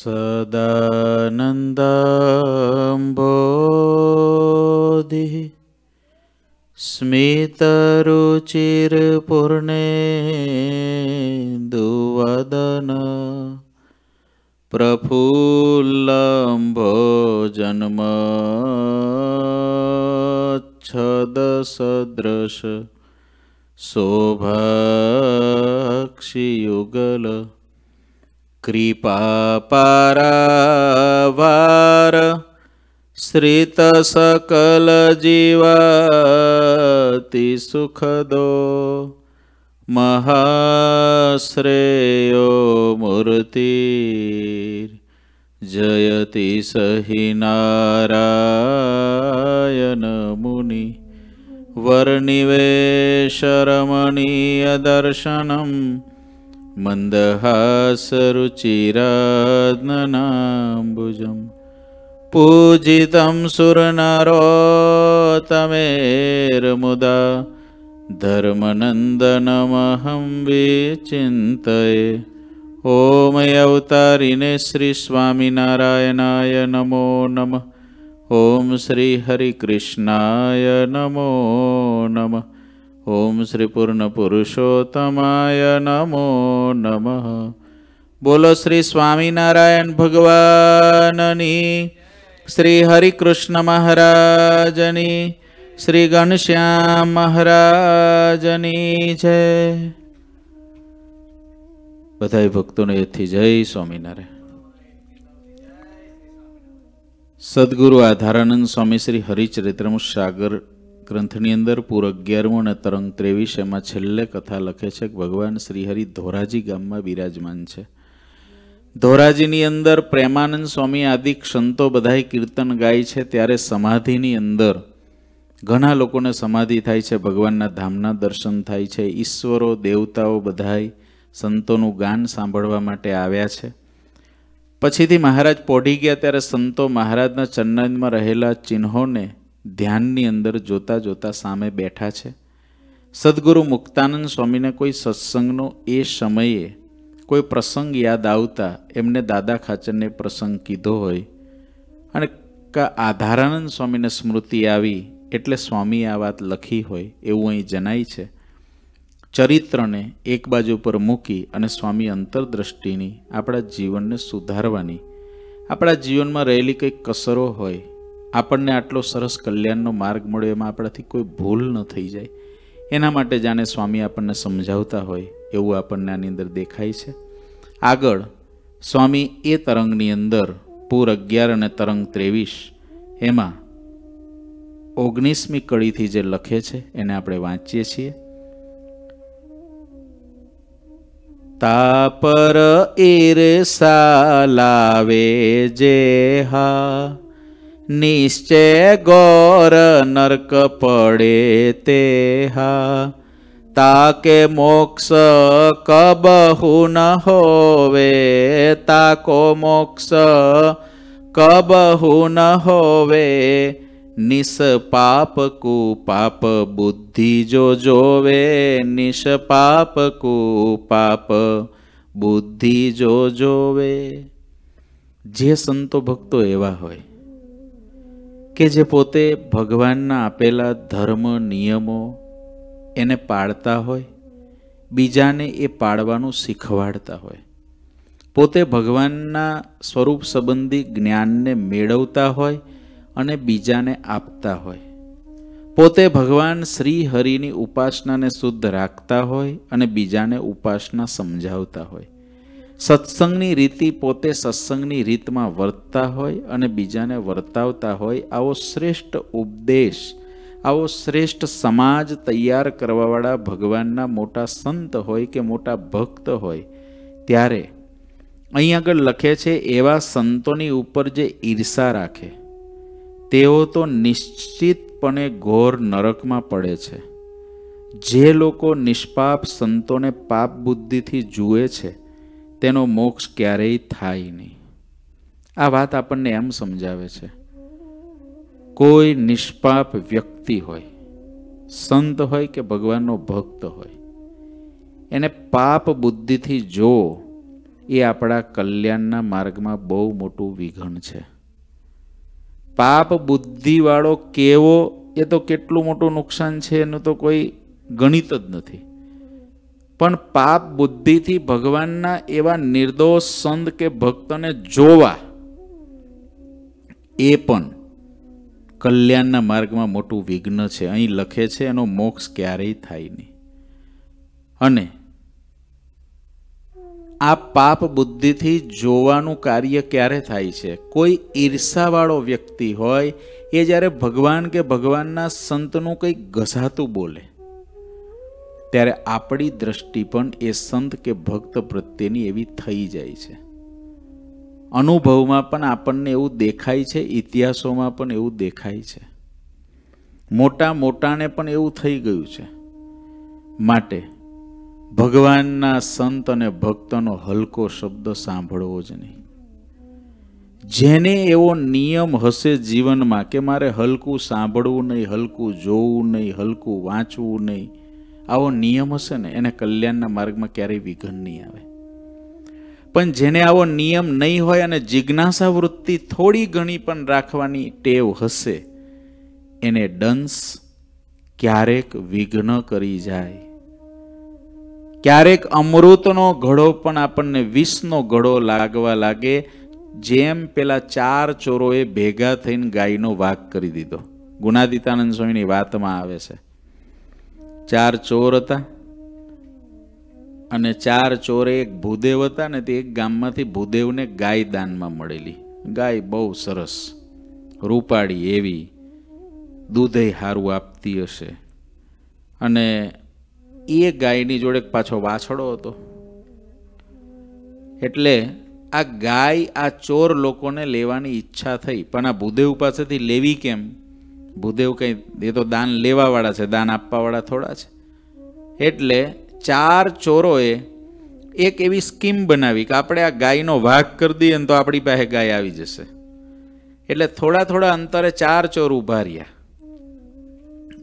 सदानन्दम्भोधिः स्मितरुचिरपूर्णे दुवदन जन्मच्छदसदृश शोभाक्षियुगल कृपापारा वार श्रितसकलजीवति सुखदो महाश्रेयो मूर्तिर् जयति सहि नारायनमुनि वर्निवेशरमणीयदर्शनम् मन्दहासरुचिरात्मनाम्बुजम् पूजितं सुरनरोत्तमेर्मुदा धर्मनन्दनमहं विचिन्तये। ॐ अवतारिणे श्रीस्वामिनारायणाय नमो नमः। ॐ श्रीहरिकृष्णाय नमो नमः ॐ શ્રીપૂર્ણપુરુષોત્તમાય નમો નમઃ. બોલો શ્રી સ્વામિનારાયણ ભગવાનની, શ્રી હરિકૃષ્ણ મહારાજની, શ્રી ઘનશ્યામ મહારાજની જય. બધા ભક્તોને એથી જય સ્વામિનારાયણ. સદગુરુ આધારાનંદ સ્વામી શ્રી હરિચરિત્રમ સાગર ગ્રંથની અંદર પૂર અગિયારમું અને તરંગ ત્રેવીસ, એમાં છેલ્લે કથા લખે છે કે ભગવાન શ્રીહરિ ધોરાજી ગામમાં બિરાજમાન છે. ધોરાજીની અંદર પ્રેમાનંદ સ્વામી આદિ સંતો બધાય કીર્તન ગાય છે, ત્યારે સમાધિની અંદર ઘણા લોકોને સમાધિ થાય છે, ભગવાનના ધામના દર્શન થાય છે, ઈશ્વરો, દેવતાઓ બધાય સંતોનું ગાન સાંભળવા માટે આવ્યા છે. પછીથી મહારાજ પોઢી ગયા ત્યારે સંતો મહારાજના ચરણમાં રહેલા ચિહ્નોને ધ્યાનની અંદર જોતા જોતા સામે બેઠા છે. સદગુરુ મુક્તાનંદ સ્વામીને કોઈ સત્સંગનો એ સમયે કોઈ પ્રસંગ યાદ આવતા એમને દાદા ખાચરને પ્રસંગ કીધો હોય અને કા આધારાનંદ સ્વામીને સ્મૃતિ આવી એટલે સ્વામીએ આ વાત લખી હોય એવું અહીં જણાય છે. ચરિત્રને એક બાજુ પર મૂકી અને સ્વામી અંતરદ્રષ્ટિની આપણા જીવનને સુધારવાની. આપણા જીવનમાં રહેલી કંઈક કસરો હોય આપણને આટલો સરસ કલ્યાણનો માર્ગ મળ્યો એમાં આપણાથી કોઈ ભૂલ ન થઈ જાય. એના માટે જાણે સ્વામી આપણને સમજાવતા હોય એવું આપણને આની અંદર દેખાય છે. આગળ, સ્વામી એ તરંગની અંદર પૂર અગિયાર અને તરંગ ત્રેવીસ, એમાં ઓગણીસમી કડીથી જે લખે છે એને આપણે વાંચીએ છીએ. તાપર ઈર્ષા લાવે જે હા નિશ્ચય ગોર નર્ક પડે તે હા તાકે મોક્ષ કબહુ ન હોવે તાકો મોક્ષ કબહુ ન હોવે નિષ્પાપ કુ પાપ બુદ્ધિ જો જોવે નિષ્પાપ કુ પાપ બુદ્ધિ જો જોવે જે સંતો ભક્તો એવા હોય કે જે પોતે ભગવાનના આપેલા ધર્મ, નિયમો એને પાળતા હોય, બીજાને એ પાળવાનું શીખવાડતા હોય. પોતે ભગવાનના સ્વરૂપ સંબંધી જ્ઞાનને મેળવતા હોય અને બીજાને આપતા હોય. પોતે ભગવાન શ્રી હરિની ઉપાસનાને શુદ્ધ રાખતા હોય અને બીજાને ઉપાસના સમજાવતા હોય. સત્સંગની રીતિ પોતે સત્સંગની રીતમાં વર્તતા હોય અને બીજાને વર્તાવતા હોય, આવો શ્રેષ્ઠ ઉપદેશ, આવો શ્રેષ્ઠ સમાજ તૈયાર કરવાવાળા ભગવાનના મોટા સંત હોય કે મોટા ભક્ત હોય, ત્યારે અહીં આગળ લખે છે, એવા સંતોની ઉપર જે ઈર્ષા રાખે, તેઓ તો નિશ્ચિતપણે ઘોર નરકમાં પડે છે. જે લોકો નિષ્પાપ સંતોને પાપ બુદ્ધિથી જુએ છે તેનો મોક્ષ ક્યારેય થાય નહીં. આ વાત આપણને એમ સમજાવે છે, કોઈ નિષ્પાપ વ્યક્તિ હોય, સંત હોય કે ભગવાનનો ભક્ત હોય, એને પાપ બુદ્ધિથી જો એ આપણા કલ્યાણના માર્ગમાં બહુ મોટું વિઘન છે. પાપ બુદ્ધિવાળો કેવો એ તો કેટલું મોટું નુકસાન છે એનું તો કોઈ ગણિત જ નથી. પણ પાપ બુદ્ધિથી ભગવાનના એવા નિર્દોષ સંત કે ભક્તને જોવા, એ પણ કલ્યાણના માર્ગમાં મોટું વિઘ્ન છે. અહીં લખે છે, એનો મોક્ષ ક્યારેય થાય નહીં. અને આ પાપ બુદ્ધિથી જોવાનું કાર્ય ક્યારે થાય છે? કોઈ ઈર્ષાવાળો વ્યક્તિ હોય, એ જ્યારે ભગવાન કે ભગવાનના સંતનું કંઈક ઘસાતું બોલે ત્યારે આપણી દ્રષ્ટિ પણ એ સંત કે ભક્ત પ્રત્યેની એવી થઈ જાય છે. અનુભવમાં પણ આપણને એવું દેખાય છે, ઇતિહાસોમાં પણ એવું દેખાય છે. મોટા મોટાને પણ એવું થઈ ગયું છે. માટે ભગવાનના સંત અને ભક્તનો હલકો શબ્દ સાંભળવો જ નહીં. જેને એવો નિયમ હશે જીવનમાં કે મારે હલકું સાંભળવું નહીં, હલકું જોવું નહીં, હલકું વાંચવું નહીં આવો નિયમ હશે ને, એને કલ્યાણના માર્ગમાં ક્યારેય વિઘન નહીં આવે. પણ જેને આવો નિયમ નહીં હોય અને જિજ્ઞાસા વૃત્તિ થોડી ઘણી પણ રાખવાની ટેવ હશે, એને ડંસ ક્યારેક વિઘ્ન કરી જાય. ક્યારેક અમૃતનો ઘડો પણ આપણને વિષનો ઘડો લાગવા લાગે, જેમ પેલા ચાર ચોરોએ ભેગા થઈને ગાયનો વાઘ કરી દીધો. ગુણાદિતાનંદ સ્વામીની વાતમાં આવે છે. ચાર ચોર હતા. અને ચાર ચોરે એક ભૂદેવ હતા ને તે એક ગામમાંથી ભૂદેવને ગાય દાનમાં મળેલી. ગાય બહુ સરસ, રૂપાળી એવી, દૂધે સારું આપતી હશે. અને એ ગાયની જોડે પાછો વાછડો હતો. એટલે આ ગાય આ ચોર લોકોને લેવાની ઈચ્છા થઈ. પણ આ ભૂદેવ પાસેથી લેવી કેમ? ભૂદેવ કંઈ, એ તો દાન લેવાવાળા છે, દાન આપવાવાળા થોડા છે. એટલે ચાર ચોરોએ એક એવી સ્કીમ બનાવી કે આપણે આ ગાયનો ભાગ કરી દઈએ ને તો આપણી પાસે ગાય આવી જશે. એટલે થોડા થોડા અંતરે ચાર ચોર ઊભા રહ્યા.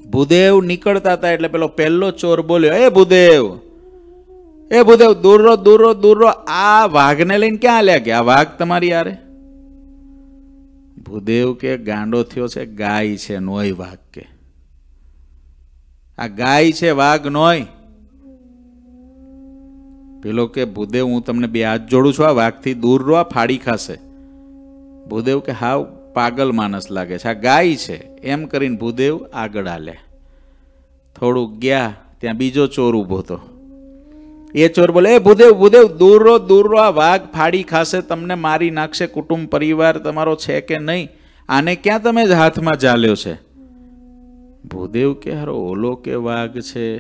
ભૂદેવ નીકળતા હતા એટલે પેલો પહેલો ચોર બોલ્યો, એ ભૂદેવ એ ભૂદેવ, દૂરો દૂરો દૂરો આ વાઘને લઈને ક્યાં આલ્યા કે આ વાઘ તમારી યારે ભૂદેવ કે ગાંડો થયો છે, ગાય છે, નોય વાઘ કે આ ગાય છે, વાઘ, નોય. પેલો કે, ભૂદેવ, હું તમને બે હાથ જોડું છું, આ વાઘથી દૂર રહો ફાડી ખાશે. ભૂદેવ કે, હાવ, પાગલ માણસ લાગે છે, આ ગાય છે. એમ કરીને ભૂદેવ આગળ આલે થોડુંક ગયા, ત્યાં બીજો ચોર ઊભો હતો. એ ચોર બોલે, એ ભૂદેવ ભૂદેવ દૂર દૂરો આ વાઘ ફાડી ખાશે, તમને મારી નાખશે, કુટુંબ, પરિવાર, તમારો છે કે નહીં? આને ક્યાં તમે જ હાથમાં ચાલ્યો છે? ભૂદેવ કે હારો, ઓલો કે વાઘ છે,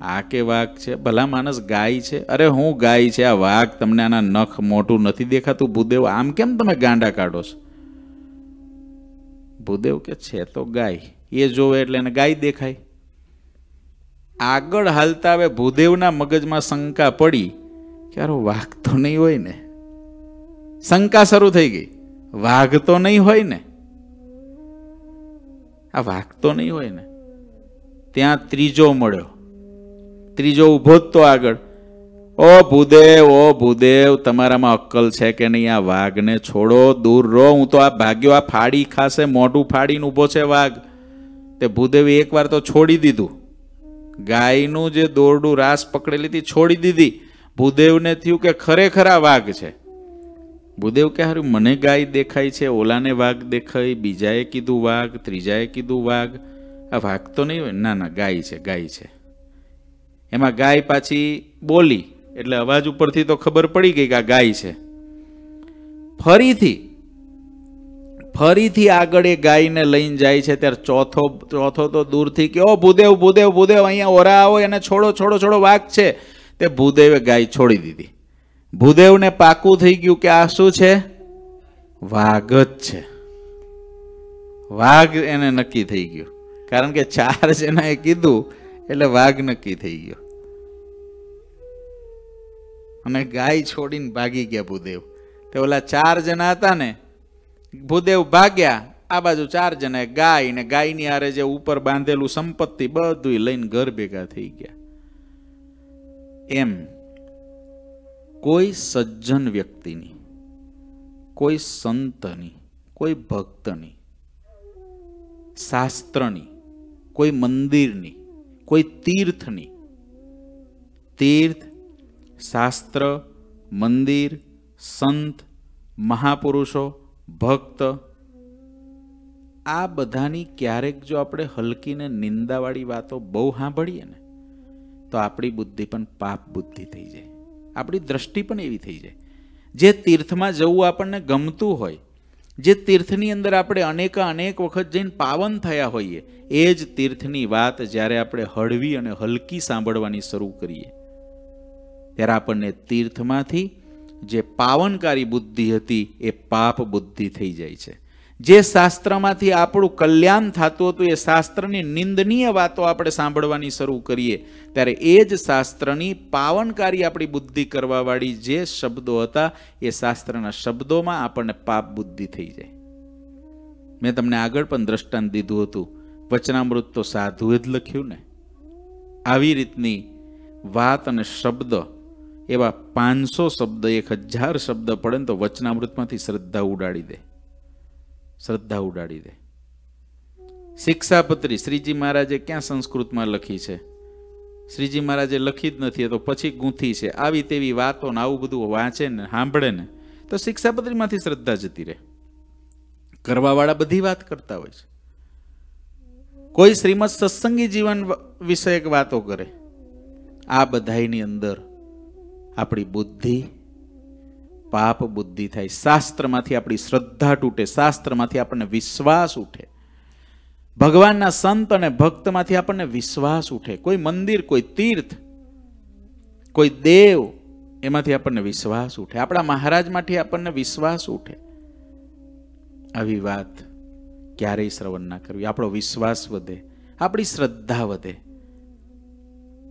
આ કે વાઘ છે, ભલા માણસ ગાય છે. અરે, હું ગાય છે, આ વાઘ તમને આના નખ મોટું નથી દેખાતું? ભૂદેવ, આમ કેમ તમે ગાંડા કાઢો છો? ભૂદેવ કે, છે તો ગાય, એ જોવે એટલે એને ગાય દેખાય. આગળ હાલતા હવે ભૂદેવના મગજમાં શંકા પડી. કે વાઘ તો નહીં હોય ને? શંકા શરૂ થઈ ગઈ. વાઘ તો નહીં હોય ને? આ વાઘ તો નહીં હોય ને? ત્યાં ત્રીજો મળ્યો. ત્રીજો ઊભો જ તો આગળ. ઓ ભૂદેવ ઓ ભૂદેવ, તમારામાં અક્કલ છે કે નહીં? આ વાઘને છોડો, દૂર રહો. હું તો આ ભાગ્યો, આ ફાડી ખાશે, મોઢું ફાડીને ઊભો છે વાઘ. તે ભૂદેવે એકવાર તો છોડી દીધું. ગાયનું જે દોરડું રાસ પકડેલી હતી, છોડી દીધી. ભૂદેવને થયું કે ખરેખર આ વાઘ છે. ભૂદેવ કે હારું, મને ગાય દેખાય છે, ઓલાને વાઘ દેખાય, બીજાએ કીધું વાઘ, ત્રીજાએ કીધું વાઘ. આ વાઘ તો નહીં હોય, ના ના, ગાય છે ગાય છે. એમાં ગાય પાછી બોલી, એટલે અવાજ ઉપરથી તો ખબર પડી ગઈ કે આ ગાય છે. ફરીથી ફરીથી આગળ એ ગાયને લઈને જાય છે. ત્યારે ચોથો ચોથો તો દૂરથી કે, ઓ ભૂદેવ ભૂદેવ ભૂદેવ, અહીંયા ઓરા આવો, એને છોડો છોડો છોડો, વાઘ છે. તે ભૂદેવે ગાય છોડી દીધી. ભૂદેવને પાકું થઈ ગયું કે આ શું છે? વાઘ જ છે. વાઘ એને નક્કી થઈ ગયું. કારણ કે ચાર જણાએ કીધું, એટલે વાઘ નક્કી થઈ ગયો. અને ગાય છોડીને ભાગી ગયા ભૂદેવ. તે ઓલા ચાર જણા હતા ને ભૂદેવ ભાગ્યા. આ બાજુ ચાર જણા ગાય ને ગાયની આરે જે ઉપર બાંધેલું સંપત્તિ બધું લઈને ઘર ભેગા થઈ ગયા. એમ કોઈ સજ્જન વ્યક્તિની, કોઈ સંતની, કોઈ ભક્તની, શાસ્ત્રની, કોઈ મંદિરની, કોઈ તીર્થની, તીર્થ, શાસ્ત્ર, મંદિર, સંત, મહાપુરુષો ભક્ત, આ બધાની ક્યારેક જો આપણે હલકીને નિંદાવાળી વાતો બહુ સાંભળીએ ને, તો આપણી બુદ્ધિ પણ પાપ બુદ્ધિ થઈ જાય. આપણી દ્રષ્ટિ પણ એવી થઈ જાય. જે તીર્થમાં જવું આપણને ગમતું હોય, જે તીર્થની અંદર આપણે અનેક અનેક વખત જઈને પાવન થયા હોઈએ, એ જ તીર્થની વાત જ્યારે આપણે હળવી અને હલકી સાંભળવાની શરૂ કરીએ. ત્યારે આપણને તીર્થમાંથી જે પાવનકારી બુદ્ધિ હતી એ પાપ બુદ્ધિ થઈ જાય છે. જે શાસ્ત્રમાંથી આપણું કલ્યાણ થતું હતું, એ શાસ્ત્રની નિંદનીય વાતો આપણે સાંભળવાની શરૂ કરીએ, ત્યારે એ જ શાસ્ત્રની પાવનકારી આપણી બુદ્ધિ કરવાવાળી જે શબ્દો હતા, એ શાસ્ત્રના શબ્દોમાં આપણને પાપ બુદ્ધિ થઈ જાય. મેં તમને આગળ પણ દ્રષ્ટાંત દીધું હતું, વચનામૃત તો સાધુએ જ લખ્યું ને. આવી રીતની વાત અને શબ્દ એવા પાંચસો શબ્દ, એક હજાર શબ્દ પડે ને તો વચનામૃતમાંથી શ્રદ્ધા ઉડાડી દે. શ્રદ્ધા ઉડાડી દે. શિક્ષાપત્રી શ્રીજી મહારાજે ક્યાં સંસ્કૃતમાં લખી છે? શ્રીજી મહારાજે લખી જ નથી તો પછી ગૂંથી છે. આવી તેવી વાતો ને આવું બધું વાંચે ને સાંભળે ને, તો શિક્ષાપત્રીમાંથી શ્રદ્ધા જતી રહે. કરવાવાળા બધી વાત કરતા હોય છે. કોઈ શ્રીમદ સત્સંગી જીવન વિષયક વાતો કરે. આ બધાની અંદર આપણી બુદ્ધિ, પાપ બુદ્ધિ થાય. શાસ્ત્રમાંથી આપણી શ્રદ્ધા તૂટે, શાસ્ત્રમાંથી આપણને વિશ્વાસ ઉઠે. ભગવાનના સંત અને ભક્તમાંથી આપણને વિશ્વાસ ઉઠે. કોઈ મંદિર, કોઈ તીર્થ, કોઈ દેવ, એમાંથી આપણને વિશ્વાસ ઉઠે. આપણા મહારાજમાંથી આપણને વિશ્વાસ ઉઠે. આવી વાત ક્યારેય શ્રવણ ના કરવી. આપણો વિશ્વાસ વધે. આપણી શ્રદ્ધા વધે.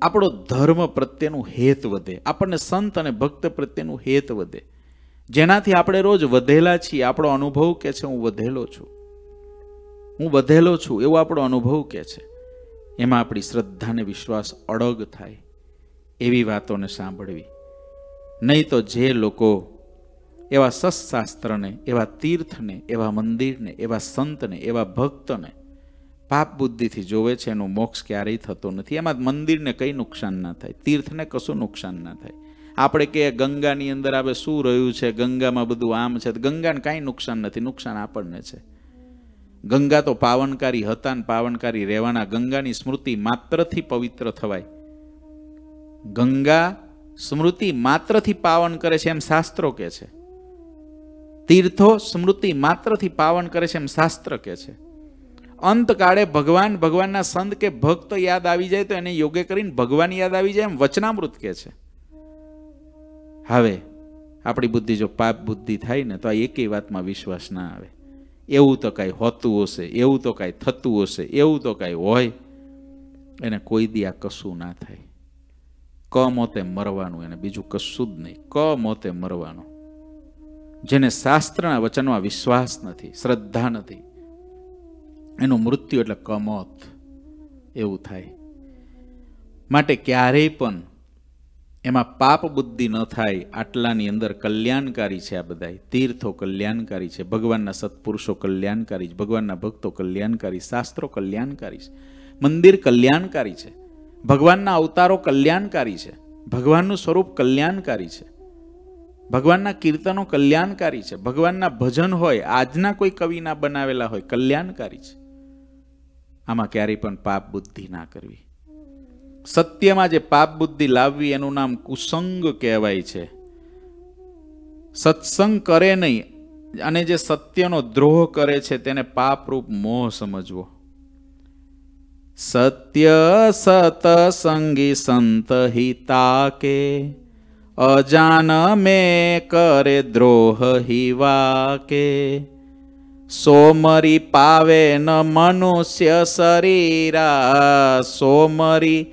આપણો ધર્મ પ્રત્યેનું હેત વધે, આપણને સંત અને ભક્ત પ્રત્યેનું હેત વધે. જેનાથી આપણે રોજ વધેલા છીએ, આપણો અનુભવ કે છે, હું વધેલો છું. હું વધેલો છું, એવો આપણો અનુભવ કે છે. એમાં આપણી શ્રદ્ધાને વિશ્વાસ અડગ થાય. એવી વાતોને સાંભળવી. નહીં તો જે લોકો એવા સત્શાસ્ત્રને, એવા તીર્થને, એવા મંદિરને, એવા સંતને, એવા ભક્તને પાપ બુદ્ધિથી જોવે છે, એનું મોક્ષ ક્યારેય થતો નથી. એમાં મંદિરને કંઈ નુકસાન ના થાય, તીર્થને કશું નુકસાન ના થાય. આપણે કે ગંગાની અંદર આવે શું રહ્યું છે, ગંગામાં બધું આમ છે ગંગાને કાંઈ નુકસાન નથી, નુકસાન આપણને છે. ગંગા તો પાવનકારી હતા ને પાવનકારી રહેવાના, ગંગાની સ્મૃતિ માત્રથી પવિત્ર થવાય. ગંગા સ્મૃતિ માત્રથી પાવન કરે છે એમ શાસ્ત્રો કે છે. તીર્થો સ્મૃતિ માત્રથી પાવન કરે છે એમ શાસ્ત્ર કે છે. અંતકાળે ભગવાન ભગવાનના સંત કે ભક્ત યાદ આવી જાય તો એને યોગ્ય કરીને ભગવાન યાદ આવી જાય એમ વચનામૃત કે છે. હવે આપણી બુદ્ધિ જો પાપ બુદ્ધિ થાય ને તો આ એકેય વાતમાં વિશ્વાસ ના આવે. એવું તો કાંઈ હોતું હશે, એવું તો કાંઈ થતું હશે, એવું તો કાંઈ હોય. એને કોઈ દી આ કશું ના થાય. ક મોતે મરવાનું, એને બીજું કશું જ નહીં. ક મોતે મરવાનું. જેને શાસ્ત્રના વચનમાં વિશ્વાસ નથી, શ્રદ્ધા નથી એનું મૃત્યુ એટલે કમોત. એવું થાય. માટે ક્યારેય પણ એમાં પાપ બુદ્ધિ ન થાય, આટલાની અંદર કલ્યાણકારી છે આ બધા તીર્થો કલ્યાણકારી છે, ભગવાનના સત્પુરુષો કલ્યાણકારી છે, ભગવાનના ભક્તો કલ્યાણકારી શાસ્ત્રો કલ્યાણકારી છે, મંદિર કલ્યાણકારી છે, ભગવાનના અવતારો કલ્યાણકારી છે, ભગવાનનું સ્વરૂપ કલ્યાણકારી છે, ભગવાનના કીર્તનો કલ્યાણકારી છે, ભગવાનના ભજન હોય, આજના કોઈ કવિના બનાવેલા હોય, કલ્યાણકારી છે. આમાં ક્યારેય પણ પાપ બુદ્ધિ ના કરવી. સત્યમાં જે પાપ બુદ્ધિ લાવવી એનું નામ કુસંગ કહેવાય છે. સત્સંગ કરે નહીં, અને જે સત્યનો દ્રોહ કરે છે તેને પાપરૂપ મોહ સમજવો. સત્ય સતસંગી સંત હિતા કે અજાન મેં કરે દ્રોહ હિવા કે સોમરી પાવે ન મનુષ્ય શરીરા, સોમરી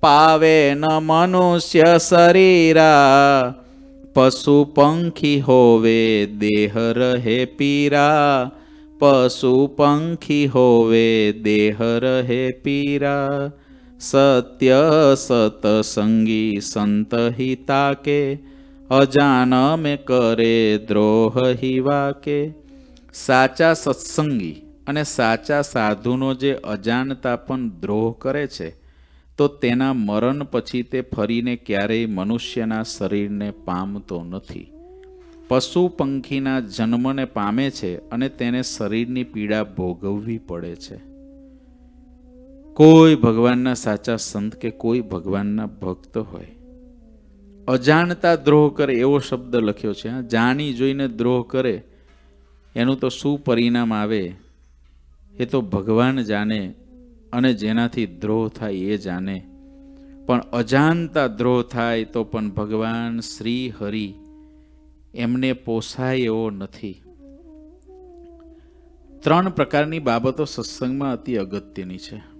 પાવે ન મનુષ્ય શરીરા. પશુ પંખી હોવે, દેહ રહે પીરા. પશુ પંખી હોવે, દેહ રહે પીરા. સત્ય સતસંગી સંત હિતા કે અજાન મેં કરે દ્રોહ હિવા કે સાચા સત્સંગી અને સાચા સાધુનો જે અજાણતા પણ દ્રોહ કરે છે, તો તેના મરણ પછી તે ફરીને ક્યારેય મનુષ્યના શરીરને પામતો નથી. પશુ પંખીના જન્મને પામે છે અને તેને શરીરની પીડા ભોગવવી પડે છે. કોઈ ભગવાનના સાચા સંત કે કોઈ ભગવાનના ભક્ત હોય. અજાણતા દ્રોહ કરે એવો શબ્દ લખ્યો છે જાણી જોઈને દ્રોહ કરે એનું તો શું પરિણામ આવે? એ તો ભગવાન જાણે અને જેનાથી દ્રોહ થાય એ જાણે. પણ અજાણતા દ્રોહ થાય તો પણ ભગવાન શ્રી હરિ એમને પોસાય એવો નથી. ત્રણ પ્રકારની બાબતો સત્સંગમાં અતિ અગત્યની છે.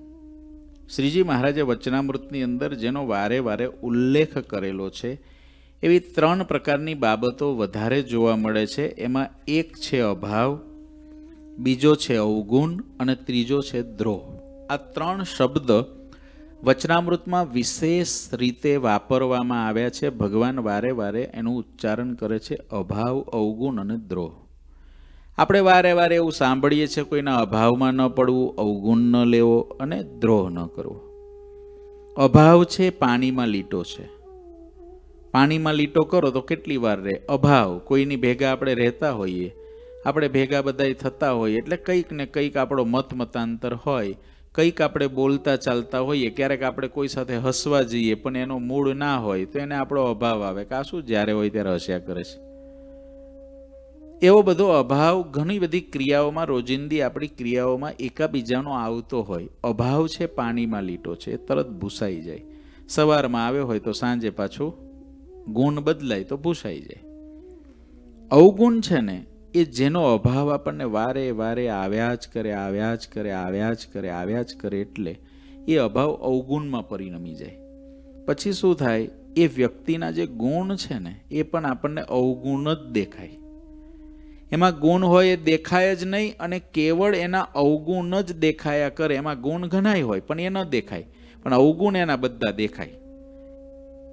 શ્રીજી મહારાજે વચનામૃતની અંદર જેનો વારે વારે ઉલ્લેખ કરેલો છે એવી ત્રણ પ્રકારની બાબતો વધારે જોવા મળે છે. એમાં એક છે અભાવ, બીજો છે અવગુણ અને ત્રીજો છે દ્રોહ. આ ત્રણ શબ્દ વચનામૃતમાં વિશેષ રીતે વાપરવામાં આવ્યા છે. ભગવાન વારે વારે એનું ઉચ્ચારણ કરે છે અભાવ, અવગુણ અને દ્રોહ. આપણે વારે વારે એવું સાંભળીએ છીએ કોઈના અભાવમાં ન પડવું, અવગુણ ન લેવો અને દ્રોહ ન કરવો. અભાવ છે પાણીમાં લીટો છે. પાણીમાં લીટો કરો તો કેટલી વાર રહે? અભાવ. કોઈની ભેગા આપણે રહેતા હોઈએ. આપણે ભેગા બધા થતા હોઈએ. એટલે કંઈક ને કંઈક આપણો મત મતાંતર હોય. કંઈક આપણે બોલતા ચાલતા હોઈએ. ક્યારેક આપણે કોઈ સાથે હસવા જઈએ, પણ એનો મૂળ ના હોય, તો એને આપણો અભાવ આવે. કે આ શું જ્યારે હોય ત્યારે હસ્યા કરે છે. એવો બધો અભાવ ઘણી બધી ક્રિયાઓમાં, રોજિંદી આપણી ક્રિયાઓમાં એકાબીજાનો આવતો હોય. અભાવ છે પાણીમાં લીટો છે. તરત ભૂસાઈ જાય. સવારમાં આવ્યો હોય તો સાંજે પાછું ગુણ બદલાય તો ભૂસાઈ જાય. અવગુણ છે ને, એ જેનો અભાવ આપણને વારે વારે આવ્યા જ કરે, આવ્યા જ કરે, આવ્યા જ કરે, આવ્યા જ કરે એટલે એ અભાવ અવગુણમાં પરિણમી જાય. પછી શું થાય? એ વ્યક્તિના જે ગુણ છે ને, એ પણ આપણને અવગુણ જ દેખાય. એમાં ગુણ હોય એ દેખાય જ નહીં અને કેવળ એના અવગુણ જ દેખાયા કરે. એમાં ગુણ ઘણાય હોય, પણ એ ન દેખાય. પણ અવગુણ એના બધા દેખાય.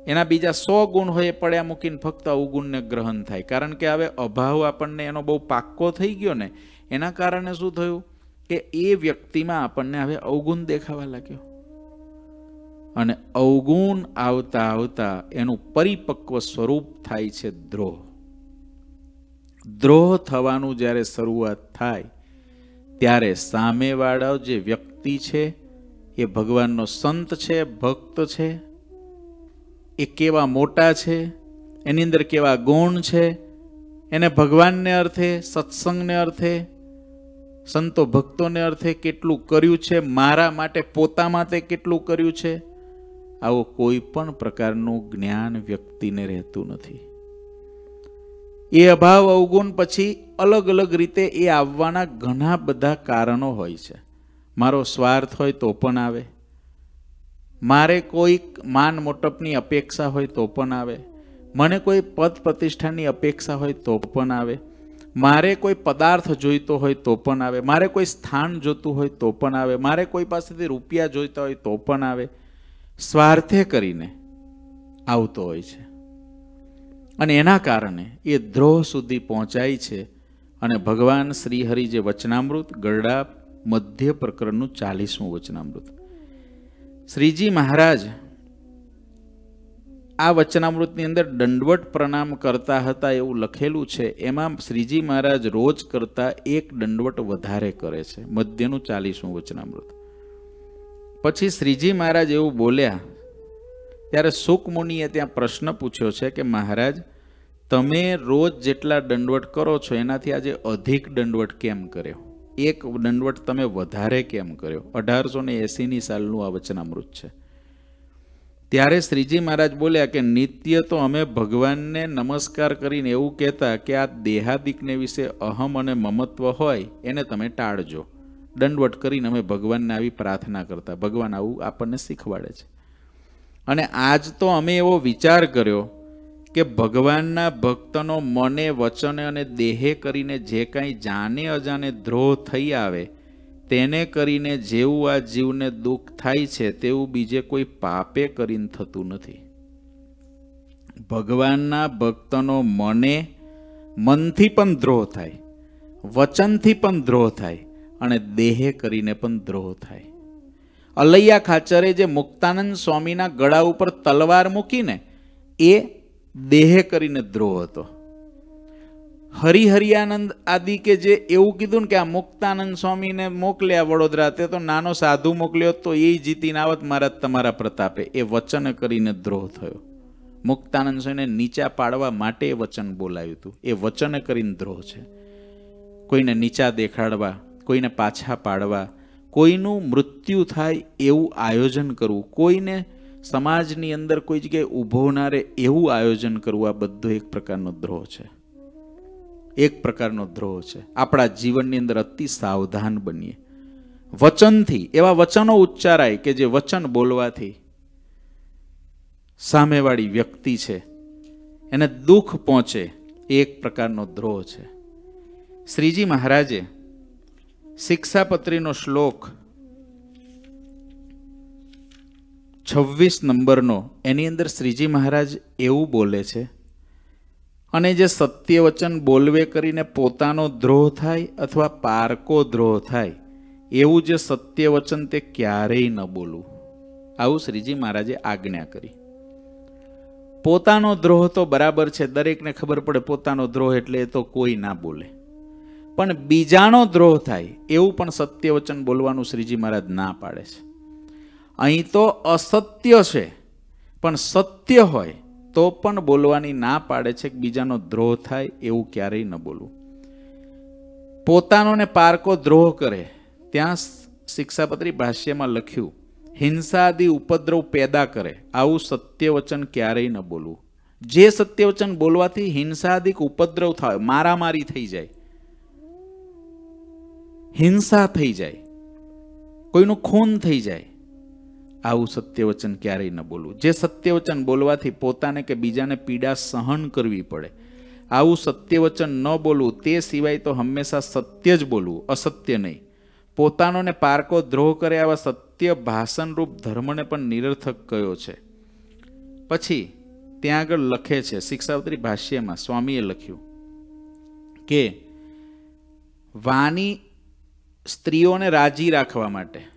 એના બીજા સો ગુણ હોય એ પડ્યા મૂકીને ફક્ત અવગુણને ગ્રહણ થાય. કારણ કે હવે અભાવ આપણને એનો બહુ પાક્કો થઈ ગયો ને, એના કારણે શું થયું? કે એ વ્યક્તિમાં આપણને હવે અવગુણ દેખાવા લાગ્યો. અને અવગુણ આવતા આવતા એનું પરિપક્વ સ્વરૂપ થાય છે દ્રોહ. દ્રોહ થવાનું જ્યારે શરૂઆત થાય, ત્યારે સામેવાળા જે વ્યક્તિ છે, એ ભગવાનનો સંત છે, ભક્ત છે એ કેવા મોટા છે? એની અંદર કેવા ગુણ છે? એને ભગવાનને અર્થે, સત્સંગને અર્થે, સંતો ભક્તોને અર્થે કેટલું કર્યું છે? મારા માટે, પોતા માટે કેટલું કર્યું છે? આવો કોઈ પણ પ્રકારનું જ્ઞાન વ્યક્તિને રહેતું નથી. એ અભાવ અવગુણ પછી અલગ અલગ રીતે એ આવવાના ઘણા બધા કારણો હોય છે. મારો સ્વાર્થ હોય તો પણ આવે. મારે કોઈક માન મોટપની અપેક્ષા હોય તો પણ આવે. મને કોઈ પદ પ્રતિષ્ઠાની અપેક્ષા હોય તો પણ આવે. મારે કોઈ પદાર્થ જોઈતો હોય તો પણ આવે. મારે કોઈ સ્થાન જોતું હોય તો પણ આવે. મારે કોઈ પાસેથી રૂપિયા જોઈતા હોય તો પણ આવે. સ્વાર્થે કરીને આવતો હોય છે. અને એના કારણે એ દ્રોહ સુધી પહોંચાય છે અને ભગવાન શ્રીહરિ જે વચનામૃત, ગરડા, મધ્ય પ્રકરણનું ચાલીસમું વચનામૃત. શ્રીજી મહારાજ આ વચનામૃતની અંદર દંડવટ પ્રણામ કરતા હતા એવું લખેલું છે. એમાં શ્રીજી મહારાજ રોજ કરતા એક દંડવટ વધારે કરે છે. મધ્યનું ચાલીસું વચનામૃત. પછી શ્રીજી મહારાજ એવું બોલ્યા, ત્યારે સુકમુનિએ ત્યાં પ્રશ્ન પૂછ્યો છે કે મહારાજ, તમે રોજ જેટલા દંડવટ કરો છો, એનાથી આજે અધિક દંડવટ કેમ કર્યો? એક દંડવટ તમે વધારે કેમ કર્યો? અઢારસો ને એસીની સાલનું આ વચનામૃત છે. ત્યારે શ્રીજી મહારાજ બોલ્યા કે નિત્ય તો અમે ભગવાનને નમસ્કાર કરીને એવું કહેતા કે આ દેહાદિકને વિશે અહમ અને મમત્વ હોય, એને તમે ટાળજો. દંડવટ કરીને અમે ભગવાનને આવી પ્રાર્થના કરતા. ભગવાન આવું આપણને શીખવાડે છે. અને આજ તો અમે એવો વિચાર કર્યો કે ભગવાનના ભક્તનો મને, વચને અને દેહે કરીને જે કાંઈ જાણે અજાણે દ્રોહ થઈ આવે, તેને કરીને જેવું આ જીવને દુઃખ થાય છે, તેવું બીજે કોઈ પાપે કરીને થતું નથી. ભગવાનના ભક્તનો મને, મનથી પણ દ્રોહ થાય, વચનથી પણ દ્રોહ થાય, અને દેહે કરીને પણ દ્રોહ થાય. અલૈયા ખાચરે જે મુક્તાનંદ સ્વામીના ગળા ઉપર તલવાર મૂકીને, એ દેહે કરીને દ્રોહ હતો. હરિહરિયાનંદ આદિ કે જે એવું કીધું ને કે આ મુક્તાનંદ સ્વામીને મોકલ્યા વડોદરા, તે તો નાનો સાધુ મોકલ્યો તો એ જીતીને આવત મારા તમારા પ્રતાપે. એ વચન કરીને દ્રોહ થયો. મુક્તાનંદ સ્વામીને નીચા પાડવા માટે એ વચન બોલાયું હતું. એ વચન કરીને દ્રોહ છે. કોઈને નીચા દેખાડવા, કોઈને પાછા પાડવા, કોઈનું મૃત્યુ થાય એવું આયોજન કરવું, કોઈને સમાજની અંદર કોઈ જગ્યાએ ઊભો એવું આયોજન કરવું આ બધું એક પ્રકારનો દ્રોહ છે. એક પ્રકારનો દ્રોહ છે. આપણા જીવનની અંદર અતિ સાવધાન બનીએ. વચનથી, એવા વચનો ઉચ્ચારાય કે જે વચન બોલવાથી સામેવાળી વ્યક્તિ છે, એને દુઃખ પહોંચે એક પ્રકારનો દ્રોહ છે. શ્રીજી મહારાજે શિક્ષાપત્રીનો શ્લોક છવ્વીસ નંબરનો, એની અંદર શ્રીજી મહારાજ એવું બોલે છે, અને જે સત્ય વચન બોલવે કરીને પોતાનો દ્રોહ થાય અથવા પારકો દ્રોહ થાય, એવું જે સત્ય વચન તે ક્યારેય ન બોલવું. આવું શ્રીજી મહારાજે આજ્ઞા કરી. પોતાનો દ્રોહ તો બરાબર છે, દરેકને ખબર પડે પોતાનો દ્રોહ એટલે એ તો કોઈ ના બોલે. પણ બીજાનો દ્રોહ થાય, એવું પણ સત્ય વચન બોલવાનું શ્રીજી મહારાજ ના પાડે છે. અહીં તો અસત્ય છે. પણ સત્ય હોય તો પણ બોલવાની ના પાડે છે કે બીજાનો દ્રોહ થાય એવું ક્યારેય ન બોલવું. પોતાનો ને પારકો દ્રોહ કરે. ત્યાં શિક્ષાપત્રી ભાષ્યમાં લખ્યું, હિંસાદી ઉપદ્રવ પેદા કરે. આવું સત્યવચન ક્યારેય ન બોલવું. જે સત્યવચન બોલવાથી હિંસાદિક ઉપદ્રવ થાય, મારામારી થઈ જાય. હિંસા થઈ જાય. કોઈનું ખૂન થઈ જાય. આવું સત્યવચન ક્યારેય ન બોલવું. જે સત્યવચન બોલવાથી પોતાને કે બીજાને પીડા સહન કરવી પડે. આવું સત્યવચન ન બોલવું, તે સિવાય તો હંમેશા સત્ય જ બોલવું, અસત્ય નહીં. પોતાનો ને પારકો દ્રોહ કરે આવા સત્ય ભાષણરૂપ ધર્મને પણ નિરર્થક કયો છે. પછી, ત્યાં આગળ લખે છે, શિક્ષાવતરી ભાષ્યમાં સ્વામીએ લખ્યું કે, વાણી સ્ત્રીઓને રાજી રાખવા માટે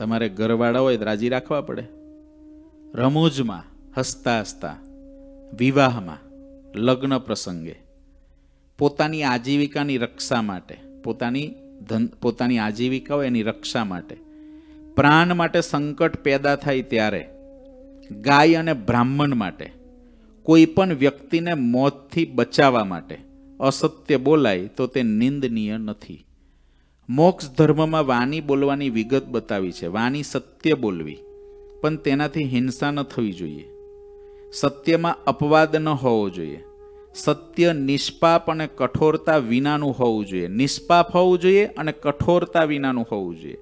તમારે ઘરવાળા હોય રાજી રાખવા પડે. રમૂજમાં, હસતા હસતા, વિવાહમાં, લગ્ન પ્રસંગે, પોતાની આજીવિકાની રક્ષા માટે, પોતાની ધન, પોતાની આજીવિકા હોય એની રક્ષા માટે, પ્રાણ માટે સંકટ પેદા થાય ત્યારે, ગાય અને બ્રાહ્મણ માટે, કોઈ પણ વ્યક્તિને મોતથી બચાવવા માટે અસત્ય બોલાય તો તે નિંદનીય નથી. મોક્ષ ધર્મમાં વાણી બોલવાની વિગત બતાવી છે. વાણી સત્ય બોલવી. પણ તેનાથી હિંસા ન થવી જોઈએ. સત્યમાં અપવાદ ન હોવો જોઈએ. સત્ય નિષ્પાપ અને કઠોરતા વિનાનું હોવું જોઈએ. નિષ્પાપ હોવું જોઈએ અને કઠોરતા વિનાનું હોવું જોઈએ.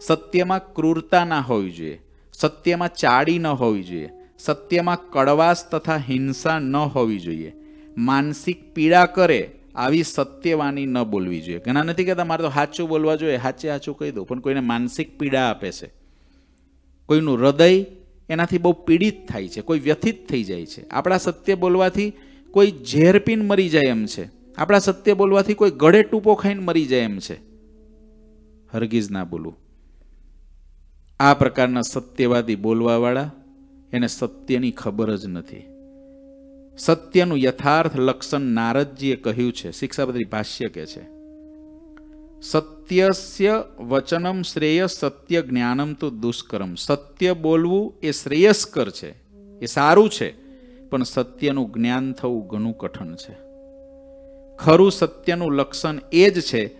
સત્યમાં ક્રૂરતા ના હોવી જોઈએ. સત્યમાં ચાડી ન હોવી જોઈએ. સત્યમાં કડવાશ તથા હિંસા ન હોવી જોઈએ. માનસિક પીડા કરે આવી સત્યવાણી ન બોલવી જોઈએ. ઘણા નથી કહેતા, મારે તો સાચું બોલવા જોઈએ સાચે સાચું કહી દઉં. પણ કોઈને માનસિક પીડા આપે છે. કોઈનું હૃદય એનાથી બહુ પીડિત થાય છે, કોઈ વ્યથિત થઈ જાય છે. આપણા સત્ય બોલવાથી કોઈ ઝેરપીન મરી જાય એમ છે. આપણા સત્ય બોલવાથી કોઈ ગળે ટૂંપો ખાઈને મરી જાય એમ છે. હરગીજ ના બોલવું. આ પ્રકારના સત્યવાદી બોલવાવાળા એને સત્યની ખબર જ નથી. સત્યનું યથાર્થ લક્ષણ નારદજીએ કહ્યું છે. શિક્ષાબદ્રી ભાષ્ય કે છે. સત્યસ્ય વચનમ શ્રેય સત્ય જ્ઞાનમ તો દુષ્કરમ. સત્ય બોલવું એ શ્રેયસ્કર છે. એ સારું છે, પણ સત્યનું જ્ઞાન થવું ઘણું કઠણ છે. ખરું સત્યનું લક્ષણ એ જ છે,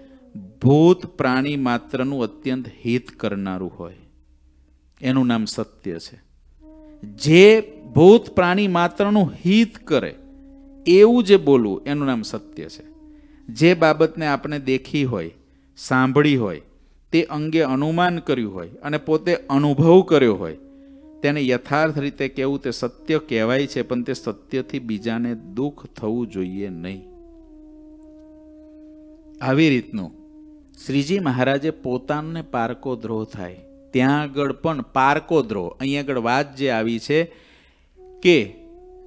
ભૂત પ્રાણી માત્રનું અત્યંત હિત કરનારું હોય. એનું નામ સત્ય છે. જે ભૂત પ્રાણી માત્રનું હિત કરે, એવું જે બોલવું, એનું નામ સત્ય છે. જે બાબતને આપણે દેખી હોય, સાંભળી હોય, તે અંગે અનુમાન કર્યું હોય અને પોતે અનુભવ કર્યો હોય, તેને યથાર્થ રીતે કહેવું તે સત્ય કહેવાય છે, પણ તે સત્યથી બીજાને દુઃખ થવું જોઈએ નહીં. આવી રીતનું શ્રીજી મહારાજે પોતાને પારકો દ્રોહ થાય. ત્યાં આગળ પણ પારકો દ્રોહ અહીંયા આગળ વાત જે આવી છે કે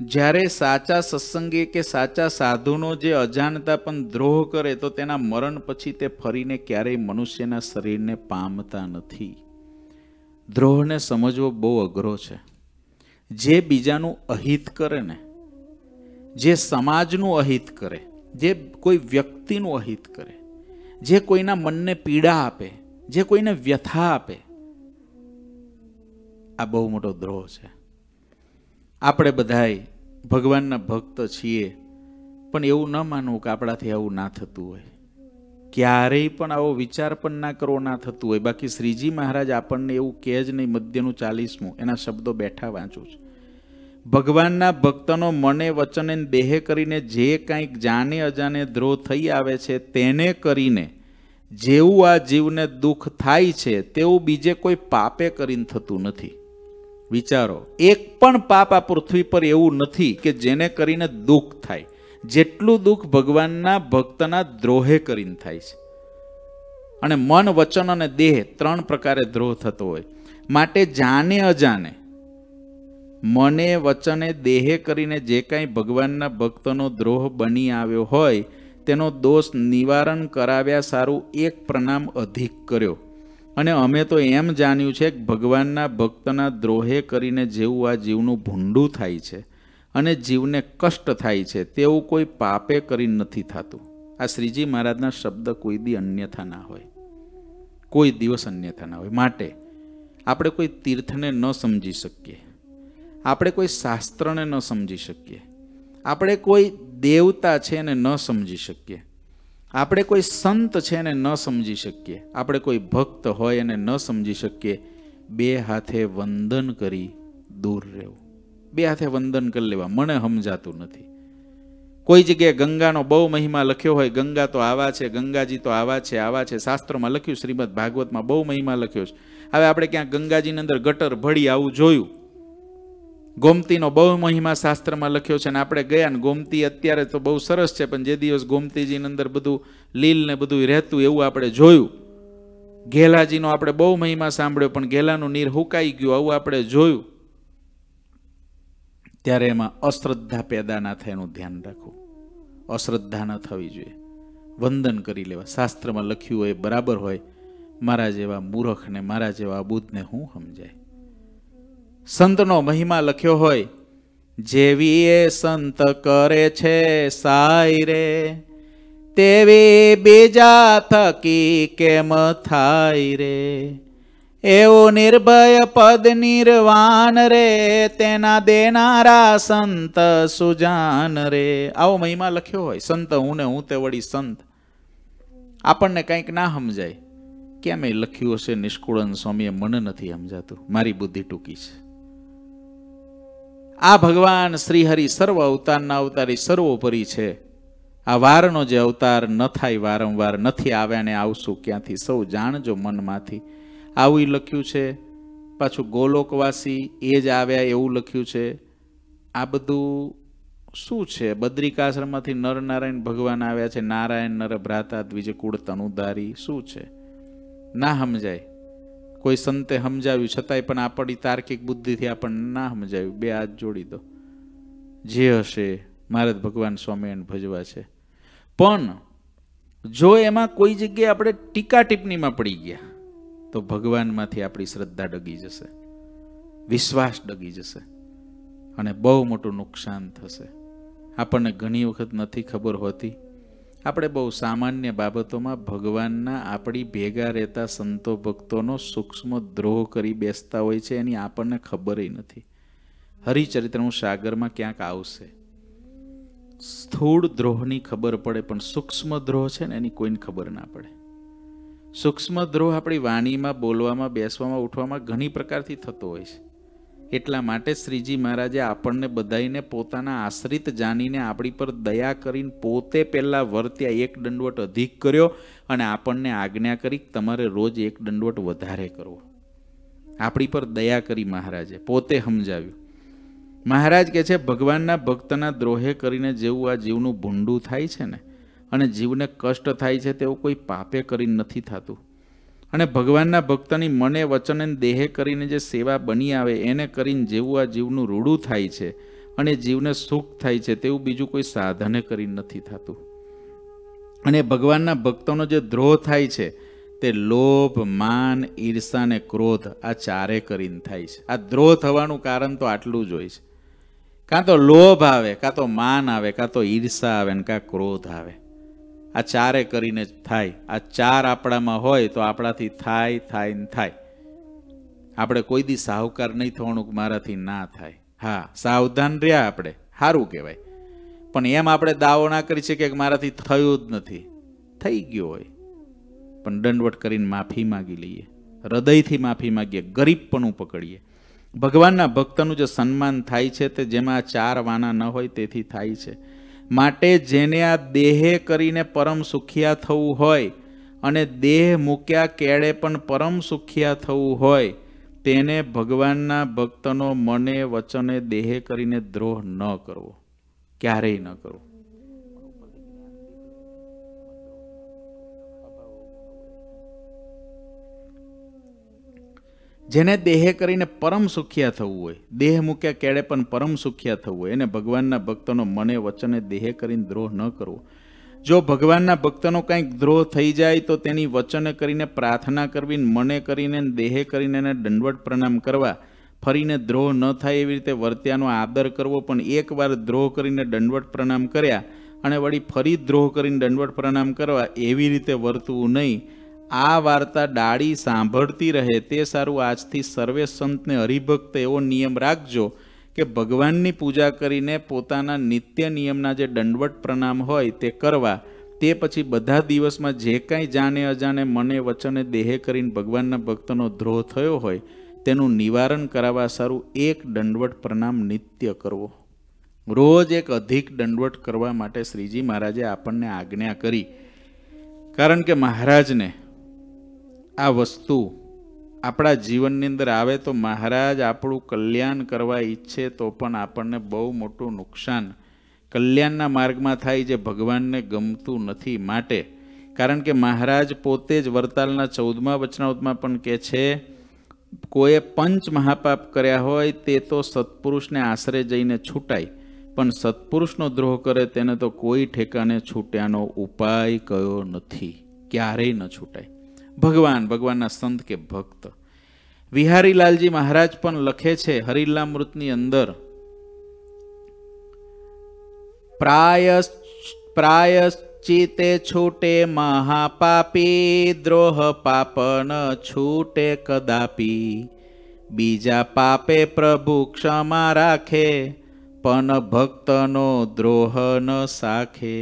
જ્યારે સાચા સત્સંગે કે સાચા સાધુનો જે અજાણતા પણ દ્રોહ કરે તો તેના મરણ પછી તે ફરીને ક્યારેય મનુષ્યના શરીરને પામતા નથી. દ્રોહને સમજવો બહુ અઘરો છે. જે બીજાનું અહિત કરે ને, જે સમાજનું અહિત કરે, જે કોઈ વ્યક્તિનું અહિત કરે, જે કોઈના મનને પીડા આપે, જે કોઈને વ્યથા આપે, આ બહુ મોટો દ્રોહ છે. આપણે બધાય ભગવાનના ભક્ત છીએ, પણ એવું ન માનવું કે આપણાથી આવું ના થતું હોય. ક્યારેય પણ આવો વિચાર પણ ના કરવો ના થતું હોય. બાકી શ્રીજી મહારાજ આપણને એવું કહે જ નહીં, મધ્યનું ચાલીસમું, એના શબ્દો બેઠા વાંચું છું. ભગવાનના ભક્તનો મને, વચને, દેહે કરીને જે કાંઈક જાણે અજાણે દ્રોહ થઈ આવે છે, તેને કરીને જેવું આ જીવને દુઃખ થાય છે, તેવું બીજે કોઈ પાપે કરીને થતું નથી. વિચારો. એક પણ પાપ આ પૃથ્વી પર એવું નથી કે જેને કરીને દુઃખ થાય. જેટલું દુઃખ ભગવાનના ભક્તના દ્રોહે કરીને થાય છે. અને મન, વચન અને દેહ ત્રણ પ્રકારે દ્રોહ થતો હોય. માટે જાણે અજાણે, મને, વચને, દેહે કરીને જે કાંઈ ભગવાનના ભક્તનો દ્રોહ બની આવ્યો હોય, તેનો દોષ નિવારણ કરાવ્યા સારું એક પ્રણામ અધિક કર્યો. અને અમે તો એમ જાણ્યું છે કે ભગવાનના ભક્તના દ્રોહે કરીને જેવું આ જીવનું ભૂંડું થાય છે અને જીવને કષ્ટ થાય છે, તેવું કોઈ પાપે કરી નથી થતું. આ શ્રીજી મહારાજના શબ્દ કોઈ દી અન્યથા ના હોય. કોઈ દિવસ અન્યથા ના હોય. માટે આપણે કોઈ તીર્થને ન સમજી શકીએ. આપણે કોઈ શાસ્ત્રને ન સમજી શકીએ. આપણે કોઈ દેવતા છે એને ન સમજી શકીએ. આપણે કોઈ સંત છે એને ન સમજી શકીએ. આપણે કોઈ ભક્ત હોય એને ન સમજી શકીએ. બે હાથે વંદન કરી દૂર રહેવું. બે હાથે વંદન કરી લેવા. મને સમજાતું નથી. કોઈ જગ્યાએ ગંગાનો બહુ મહિમા લખ્યો હોય, ગંગા તો આવા છે, ગંગાજી તો આવા છે આવા છે. શાસ્ત્રોમાં લખ્યું, શ્રીમદ ભાગવતમાં બહુ મહિમા લખ્યો છે. હવે આપણે ક્યાંક ગંગાજીની અંદર ગટર ભળી આવું જોયું. ગોમતીનો બહુ મહિમા શાસ્ત્રમાં લખ્યો છે અને આપણે ગયા ને ગોમતી અત્યારે તો બહુ સરસ છે, પણ જે દિવસ ગોમતીજીની અંદર બધું લીલ ને બધું રહેતું એવું આપણે જોયું. ઘેલાજીનો આપણે બહુ મહિમા સાંભળ્યો, પણ ઘેલાનું નીર હુકાઈ ગયું આવું આપણે જોયું. ત્યારે એમાં અશ્રદ્ધા પેદા ના થાય એનું ધ્યાન રાખવું. અશ્રદ્ધા ન થવી જોઈએ. વંદન કરી લેવા. શાસ્ત્રમાં લખ્યું હોય, બરાબર હોય, મારા જેવા મૂર્ખને મારા જેવા બુદ્ધને હું સમજાય? સંતનો મહિમા લખ્યો હોય, જેવી એ સંત કરે છે સાય રે, તેવી બીજા થકી કેમ થાય રે? એવો નિર્ભય પદ નિર્વાણ રે, તેના દેનારા સંત સુજાન રે. આવો મહિમા લખ્યો હોય, સંત હું ને હું તે વળી સંત. આપણને કંઈક ના સમજાય. કેમ એ લખ્યું હશે નિષ્કુળન સ્વામીએ? મને નથી સમજાતું. મારી બુદ્ધિ ટૂંકી છે. આ ભગવાન શ્રીહરિ સર્વ અવતારના અવતારી સર્વોપરી છે. આ વારનો જે અવતાર ન થાય, વારંવાર નથી આવ્યા ને આવશું ક્યાંથી? સૌ જાણજો મનમાંથી. આવું લખ્યું છે. પાછું ગોલોકવાસી એ જ આવ્યા એવું લખ્યું છે. આ બધું શું છે? બદ્રિકાશ્રમમાંથી નરનારાયણ ભગવાન આવ્યા છે. નારાયણ નર ભ્રાતા દ્વિજ કુળ તનુધારી શું છે? ના સમજાય. કોઈ સંતે સમજાવ્યું, છતાંય પણ આપણી તાર્કિક બુદ્ધિથી આપણને ના સમજાવ્યું. બે હાથ જોડી દો. જે હશે મારે ભગવાન સ્વામિનારાયણ ભજવા છે. પણ જો એમાં કોઈ જગ્યાએ આપણે ટીકા ટિપ્પણીમાં પડી ગયા, તો ભગવાનમાંથી આપણી શ્રદ્ધા ડગી જશે. વિશ્વાસ ડગી જશે. અને બહુ મોટું નુકસાન થશે. આપણને ઘણી વખત નથી ખબર હોતી આપણે બહુ સામાન્ય બાબતોમાં ભગવાનના આપણી ભેગા રહેતા સંતો ભક્તોનો સૂક્ષ્મ દ્રોહ કરી બેસતા હોય છે, એની આપણને ખબર નથી. હરિચરિત્રનું સાગરમાં ક્યાંક આવશે. સ્થૂળ દ્રોહની ખબર પડે, પણ સૂક્ષ્મ દ્રોહ છે ને, એની કોઈને ખબર ના પડે. સૂક્ષ્મ દ્રોહ આપણી વાણીમાં, બોલવામાં, બેસવામાં, ઉઠવામાં ઘણી પ્રકારથી થતો હોય છે. એટલા માટે શ્રીજી મહારાજે આપણને બધાઈને પોતાના આશ્રિત જાણીને આપણી પર દયા કરીને પોતે પહેલાં વર્ત્યા એક દંડવટ અધિક કર્યો અને આપણને આજ્ઞા કરી તમારે રોજ એક દંડવટ વધારે કરવો. આપણી પર દયા કરી મહારાજે, પોતે સમજાવ્યું. મહારાજ કહે છે, ભગવાનના ભક્તના દ્રોહે કરીને જેવું આ જીવનું ભૂંડું થાય છે ને, અને જીવને કષ્ટ થાય છે તેવું કોઈ પાપે કરીને નથી થતું. અને ભગવાનના ભક્તની મને, વચન અને દેહે કરીને જે સેવા બની આવે, એને કરીને જેવું આ જીવનું રૂડું થાય છે અને જીવને સુખ થાય છે, તેવું બીજું કોઈ સાધને કરી નથી થતું. અને ભગવાનના ભક્તોનો જે દ્રોહ થાય છે, તે લોભ, માન, ઈર્ષા ને ક્રોધ આ ચારે કરીને થાય છે. આ દ્રોહ થવાનું કારણ તો આટલું જ હોય છે. કાં તો લોભ આવે, કાં તો માન આવે, કાં તો ઈર્ષા આવે ને કાં ક્રોધ આવે. આ ચારે કરીને જ થાય. આ ચાર આપણામાં હોય તો આપણાથી થાય થાય ને થાય. આપણે કોઈ દી સાહુકાર નહીં થવાનું મારાથી ના થાય. હા, સાવધાન રહ્યા આપણે. સારું કહેવાય. પણ એમ આપણે દાવો ના કરી શકીએ કે મારાથી થયું જ નથી. થઈ ગયો હોય. પણ દંડવટ કરીને માફી માગી લઈએ. હૃદયથી માફી માગીએ. ગરીબપણું પકડીએ. ભગવાનના ભક્તનું જે સન્માન થાય છે તે જેમાં ચાર વાના ન હોય તેથી થાય છે. માટે જેને આ દેહે કરીને પરમ સુખિયા થવું હોય અને દેહ મૂક્યા કેળે પણ પરમ સુખિયા થવું હોય, તેને ભગવાનના ભક્તનો મને વચને દેહે કરીને દ્રોહ ન કરવો. ક્યારેય ન કરવો. જેને દેહે કરીને પરમ સુખિયા થવું હોય. દેહ મૂક્યા કેળે પણ પરમ સુખિયા થવું હોય. એને ભગવાનના ભક્તનો મને, વચને, દેહે કરીને દ્રોહ ન કરવો. જો ભગવાનના ભક્તનો કંઈક દ્રોહ થઈ જાય તો તેની વચને કરીને પ્રાર્થના કરવી, મને કરીને દેહે કરીને એને દંડવટ પ્રણામ કરવા. ફરીને દ્રોહ ન થાય એવી રીતે વર્ત્યાનો આદર કરવો, પણ એકવાર દ્રોહ કરીને દંડવટ પ્રણામ કર્યા અને વળી ફરી દ્રોહ કરીને દંડવટ પ્રણામ કરવા, એવી રીતે વર્તવું નહીં. આ વાર્તા ડાળી સાંભળતી રહે તે સારું આજથી સર્વે સંતને હરિભક્ત એવો નિયમ રાખજો કે ભગવાનની પૂજા કરીને પોતાના નિત્ય નિયમના જે દંડવટ પ્રણામ હોય તે કરવા. તે પછી બધા દિવસમાં જે કાંઈ જાણે અજાણે મને, વચને, દેહે કરીને ભગવાનના ભક્તનો દ્રોહ થયો હોય તેનું નિવારણ કરાવવા સારું એક દંડવટ પ્રણામ નિત્ય કરવો. રોજ એક અધિક દંડવટ કરવા માટે શ્રીજી મહારાજે આપણને આજ્ઞા કરી. કારણ કે મહારાજને આ વસ્તુ આપણા જીવનની અંદર આવે તો મહારાજ આપણું કલ્યાણ કરવા ઈચ્છે તો પણ આપણને બહુ મોટું નુકસાન કલ્યાણના માર્ગમાં થાય જે ભગવાનને ગમતું નથી માટે. કારણ કે મહારાજ પોતે જ વરતાલના ચૌદમા વચનાઉતમાં પણ કહે છે, કોઈએ પંચ મહાપાપ કર્યા હોય તે તો સત્પુરુષને આશરે જઈને છૂટાય, પણ સત્પુરુષનો દ્રોહ કરે તેને તો કોઈ ઠેકાને છૂટ્યાનો ઉપાય કયો નથી, ક્યારેય ન છૂટાય. ભગવાન, ભગવાનના સંત કે ભક્ત. વિહારીલાલજી મહારાજ પણ લખે છે હરિલામૃતની અંદર, પ્રાય પ્રાયશ્ચિતે છૂટે મહાપાપી, દ્રોહ પાપન છૂટે કદાપી. બીજા પાપે પ્રભુ ક્ષમા રાખે, પણ ભક્તનો દ્રોહ ન સાખે.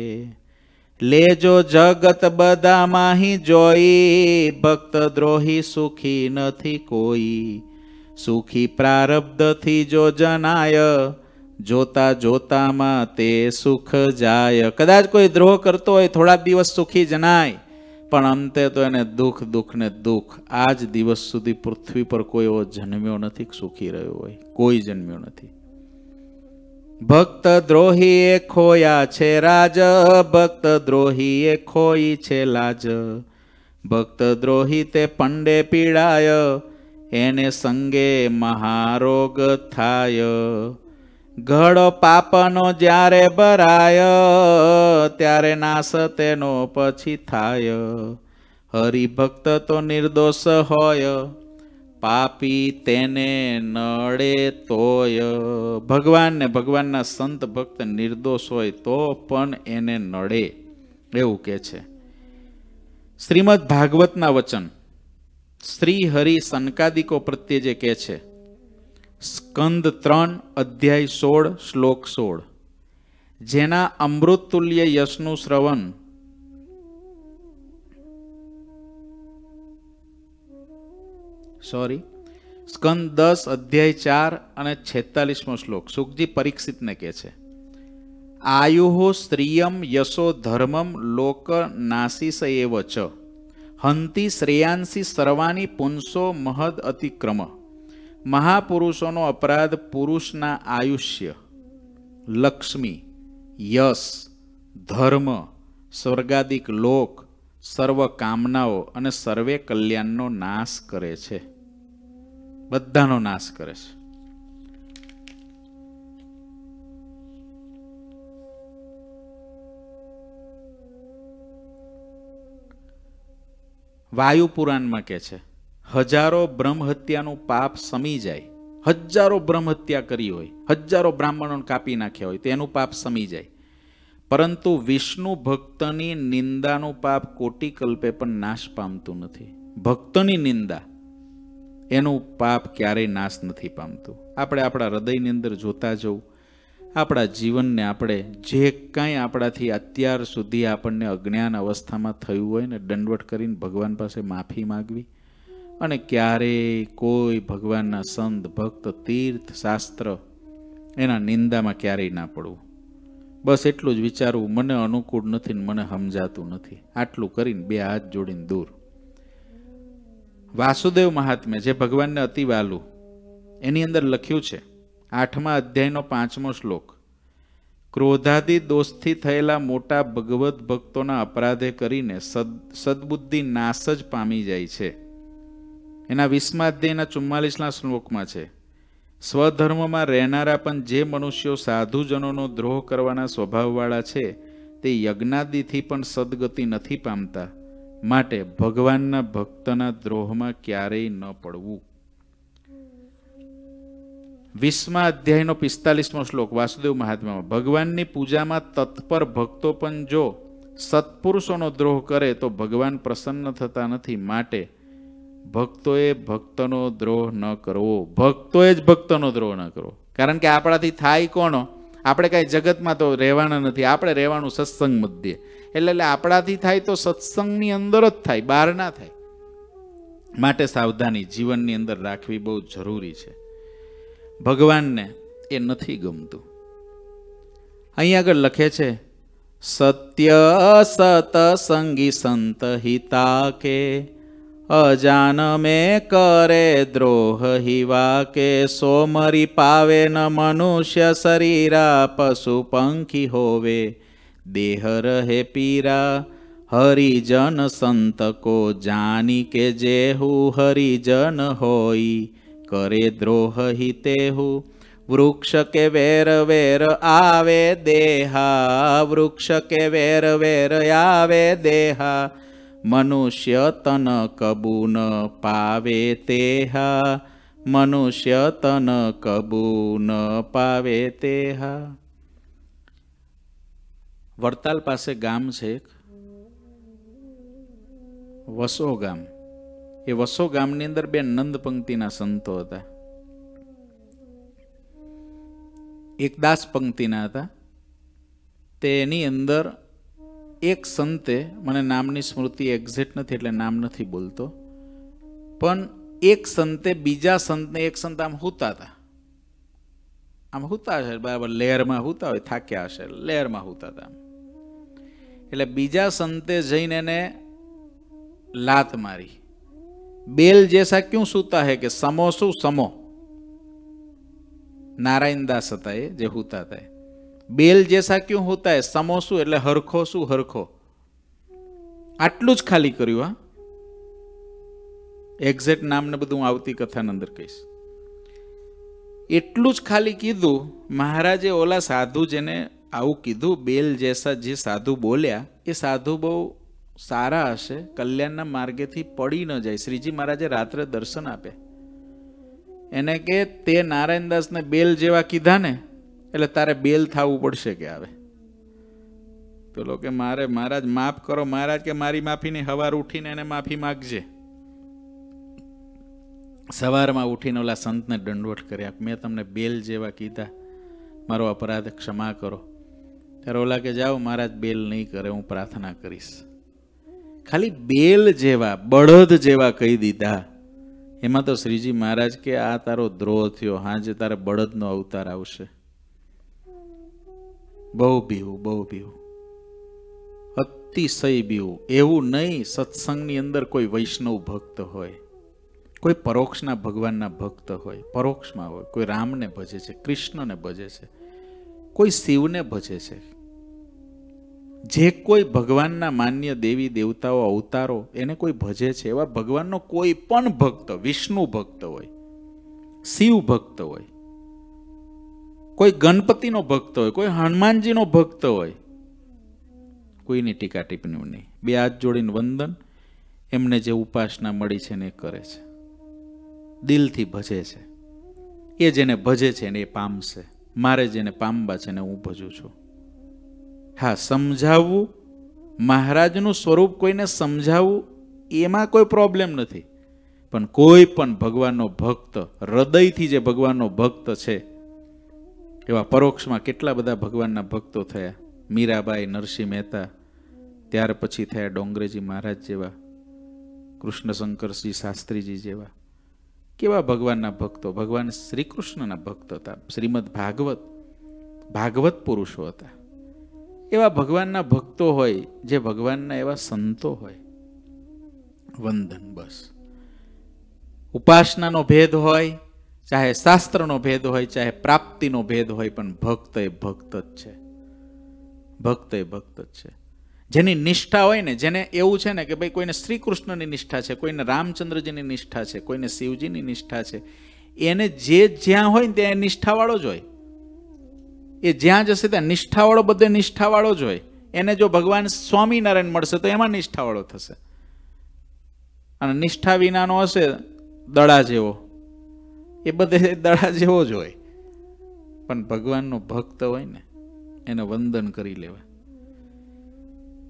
લેજો જગત બધા માહી જોઈ. ભક્ત દ્રોહી સુખી નથી કોઈ. સુખી પ્રારબ્ધથી જો જનાય, જોતા જોતામાં તે સુખ જાય. કદાચ કોઈ દ્રોહ કરતો હોય થોડા દિવસ સુખી જનાય, પણ અંતે તો એને દુઃખ દુઃખ ને દુઃખ આજ દિવસ સુધી પૃથ્વી પર કોઈ એવો જન્મ્યો નથી સુખી રહ્યો હોય. કોઈ જન્મ્યો નથી. ભક્ત દ્રોહી એ ખોયા છે રાજ, ભક્ત દ્રોહી એ ખોઈ છે લાજ. ભક્ત દ્રોહી તે પંડે પીડાય, એને સંગે મહારોગ થાય. ઘડો પાપનો જ્યારે ભરાય, ત્યારે નાશ તેનો પછી થાય. હરિભક્ત તો નિર્દોષ હોય. પાપી તેને નડે તોય. ભગવાન ને ભગવાનના સંત ભક્ત નિર્દોષ હોય તો પણ એને નડે. એવું કે છે. શ્રીમદ ભાગવતના વચન. શ્રી હરિ સનકાદિકો પ્રત્યે જે કહે છે. સ્કંદ ત્રણ, અધ્યાય સોળ, શ્લોક સોળ. જેના અમૃતતુલ્ય યશનું શ્રવણ સોરી સ્કંદ દસ, અધ્યાય ચાર અને છેતાલીસમો શ્લોક. સુખજી પરીક્ષિતને કહે છે. આયુહો સ્ત્રિયમ યશો ધર્મમ લોક નાસીસ એવ ચ. હંતી શ્રેયાંસી સર્વાની પુંસો મહદ અતિક્રમ. મહાપુરુષોનો અપરાધ પુરુષના આયુષ્ય. લક્ષ્મી, યશ, ધર્મ, સ્વર્ગાદિક લોક સર્વ કામનાઓ અને સર્વે કલ્યાણનો નાશ કરે છે. બધાનો નાશ કરે છે. વાયુ પુરાણમાં કે છે, હજારો બ્રહ્મ હત્યાનું પાપ સમી જાય. હજારો બ્રહ્મ હત્યા કરી હોય, હજારો બ્રાહ્મણોને કાપી નાખ્યા હોય તેનું પાપ સમી જાય. પરંતુ વિષ્ણુ ભક્તની નિંદાનું પાપ કોટી કલ્પે પણ નાશ પામતું નથી. ભક્તની નિંદા એનું પાપ ક્યારેય નાશ નથી પામતું. આપણે આપણા હૃદયની અંદર જોતા જવું. આપણા જીવનને આપણે જે કાંઈ આપણાથી અત્યાર સુધી આપણને અજ્ઞાન અવસ્થામાં થયું હોય ને દંડવટ કરીને ભગવાન પાસે માફી માગવી. અને ક્યારેય કોઈ ભગવાનના સંત, ભક્ત, તીર્થ, શાસ્ત્ર એના નિંદામાં ક્યારેય ના પડવું. બસ એટલું જ વિચારવું. મને અનુકૂળ નથી ને મને સમજાતું નથી. આટલું કરીને બે હાથ જોડીને દૂર. વાસુદેવ મહાત્મ્ય, જે ભગવાનને અતિ વાલું, એની અંદર લખ્યું છે, આઠમા અધ્યાયનો પાંચમો શ્લોક. ક્રોધાદી દોષથી થયેલા મોટા ભગવત ભક્તોના અપરાધે કરીને સદ, સદબુદ્ધિ નાશ જ પામી જાય છે. એના વીસમા અધ્યાયના ચુમ્માલીસના શ્લોકમાં છે, સ્વધર્મમાં રહેનારા પણ જે મનુષ્યો સાધુજનોનો દ્રોહ કરવાના સ્વભાવવાળા છે, તે યજ્ઞાદિથી પણ સદગતિ નથી પામતા. માટે ભગવાનના ભક્તના દ્રોહમાં ક્યારેય ન પડવું. વીસમા અધ્યાયનો પિસ્તાલીસમો શ્લોક, વાસુદેવ મહાત્મામાં, ભગવાનની પૂજામાં તત્પર ભક્તો પણ જો સત્પુરુષોનો દ્રોહ કરે તો ભગવાન પ્રસન્ન થતા નથી. માટે ભક્તોએ ભક્તનો દ્રોહ ન કરવો. ભક્તોએ જ ભક્તનો દ્રોહ ન કરવો. કારણ કે આપણાથી થાય કોનો? આપણે કાંઈ જગતમાં તો રહેવાના નથી. આપણે રહેવાનું સત્સંગ મધ્યે. એટલે એટલે આપણાથી થાય તો સત્સંગની અંદર જ થાય, બહાર ના થાય. માટે સાવધાની જીવનની અંદર રાખવી બહુ જરૂરી છે. ભગવાનને એ નથી ગમતું. અહીં આગળ લખે છે, સત્ય સતસંગી સંત હિતા કે અજાન મેં કરે દ્રોહ હિવા કે સોમરી પાવે ન મનુષ્ય શરીરા પશુ પંખી હોવે દેહ રહે પીરા, હરિજન સંત કો જાની કે જેહુ હરિજન હોઈ કરે દ્રોહ હિતેહુ વૃક્ષ કે વેર વેર આવે દેહા, વૃક્ષ કે વેર વેર આવે દેહા. મનુષ્ય તન કબૂન પાવે તેહા, મનુષ્ય તન કબૂન પાવે તેહા. વડતાલ પાસે ગામ છે એક? વસો ગામ. એ વસો ગામની અંદર બે નંદ પંક્તિના સંતો હતા. એક દાસ પંક્તિના હતા તેની અંદર એક સંતે, મને નામની સ્મૃતિ એક્ઝેક્ટ નથી એટલે નામ નથી બોલતો, પણ એક સંતે બીજા સંતને એક સંત આમ હુતા હતા આમ હુતા હશે, બરાબર, લહેરમાં હુતા હોય, થાક્યા હશે, લહેરમાં હુતા હતા એટલે બીજા સંતે જઈને એને લાત મારી. બેલ જેસા ક્યુ સૂતા હે કે સમો શું સમો? નારાયણદાસ હતા એ જે હોતા હતા બેલ જેસા ક્યુ હોતા હે સમો શું એટલે હરખો શું હરખો? આટલું જ ખાલી કર્યું, હા? એક્ઝેક્ટ નામને બધું હું આવતી કથાની અંદર કહીશ. એટલું જ ખાલી કીધું, મહારાજે ઓલા સાધુ જેને આવું કીધું બેલ જેસા જે સાધુ બોલ્યા, એ સાધુ બહુ સારા હશે, કલ્યાણના માર્ગેથી પડી ન જાય. શ્રીજી મહારાજે રાત્રે દર્શન આપે. એને કે, તે નારાયણદાસને બેલ જેવા કીધા ને, એટલે તારે બેલ થવું પડશે કે આવે. પેલો કે, મારે, મહારાજ, માફ કરો, મહારાજ, કે મારી માફીની હવાર ઉઠીને એને માફી માગજે. સવારમાં ઉઠીને ઓલા સંતને દંડવટ કર્યા મેં તમને બેલ જેવા કીધા. મારો અપરાધ ક્ષમા કરો. ત્યારે કે, જાઓ, મહારાજ, બેલ નહીં કરે, હું પ્રાર્થના કરીશ. ખાલી બેલ જેવા, બળદ જેવા કહી દીધા. એમાં તો શ્રીજી મહારાજ કે, આ તારો દ્રોહ થયો હાજે તારે બળદનો અવતાર આવશે. બહુ બીવું બહુ બીવું અતિશય બીવું એવું નહીં, સત્સંગની અંદર કોઈ વૈષ્ણવ ભક્ત હોય. કોઈ પરોક્ષના ભગવાનના ભક્ત હોય. પરોક્ષમાં હોય. કોઈ રામને ભજે છે, કૃષ્ણને ભજે છે. કોઈ શિવને ભજે છે. જે કોઈ ભગવાનના માન્ય દેવી દેવતાઓ અવતારો એને કોઈ ભજે છે, એવા ભગવાનનો કોઈ પણ ભક્ત, વિષ્ણુ ભક્ત હોય, શિવ ભક્ત હોય, કોઈ ગણપતિનો ભક્ત હોય, કોઈ હનુમાનજીનો ભક્ત હોય, કોઈની ટીકા ટિપ્પણી નહીં. બે હાથ જોડીને વંદન એમને જે ઉપાસના મળી છે ને એ કરે છે. દિલથી ભજે છે. એ જેને ભજે છે ને એ પામશે. મારે જેને પામવા છે ને હું ભજું છું. હા, સમજાવવું, મહારાજનું સ્વરૂપ કોઈને સમજાવવું, એમાં કોઈ પ્રોબ્લેમ નથી. પણ કોઈ પણ ભગવાનનો ભક્ત, હૃદયથી જે ભગવાનનો ભક્ત છે, એવા પરોક્ષમાં કેટલા બધા ભગવાનના ભક્તો થયા. મીરાબાઈ, નરસિંહ મહેતા, ત્યાર પછી થયા ડોંગરેજી મહારાજ જેવા, કૃષ્ણશંકરસિંહ શાસ્ત્રીજી જેવા. કેવા ભગવાનના ભક્તો? ભગવાન શ્રી કૃષ્ણના ભક્ત હતા. શ્રીમદ ભાગવત ભાગવત પુરુષો હતા. એવા ભગવાનના ભક્તો હોય, જે ભગવાનના એવા સંતો હોય. વંદન બસ. ઉપાસનાનો ભેદ હોય, ચાહે શાસ્ત્રનો ભેદ હોય, ચાહે પ્રાપ્તિનો ભેદ હોય, પણ ભક્ત એ ભક્ત જ છે. ભક્ત એ ભક્ત જ છે. જેની નિષ્ઠા હોય ને, જેને એવું છે ને કે ભાઈ કોઈને શ્રી કૃષ્ણની નિષ્ઠા છે, કોઈને રામચંદ્રજીની નિષ્ઠા છે, કોઈને શિવજીની નિષ્ઠા છે, એને જે જ્યાં હોય ને ત્યાં નિષ્ઠાવાળો જ હોય. એ જ્યાં જશે ત્યાં નિષ્ઠાવાળો બધે નિષ્ઠાવાળો જ હોય. એને જો ભગવાન સ્વામિનારાયણ મળશે તો એમાં નિષ્ઠાવાળો થશે. અને નિષ્ઠા વિનાનો હશે દડા જેવો. એ બધે દડા જેવો જ હોય. પણ ભગવાનનો ભક્ત હોય ને, એને વંદન કરી લેવા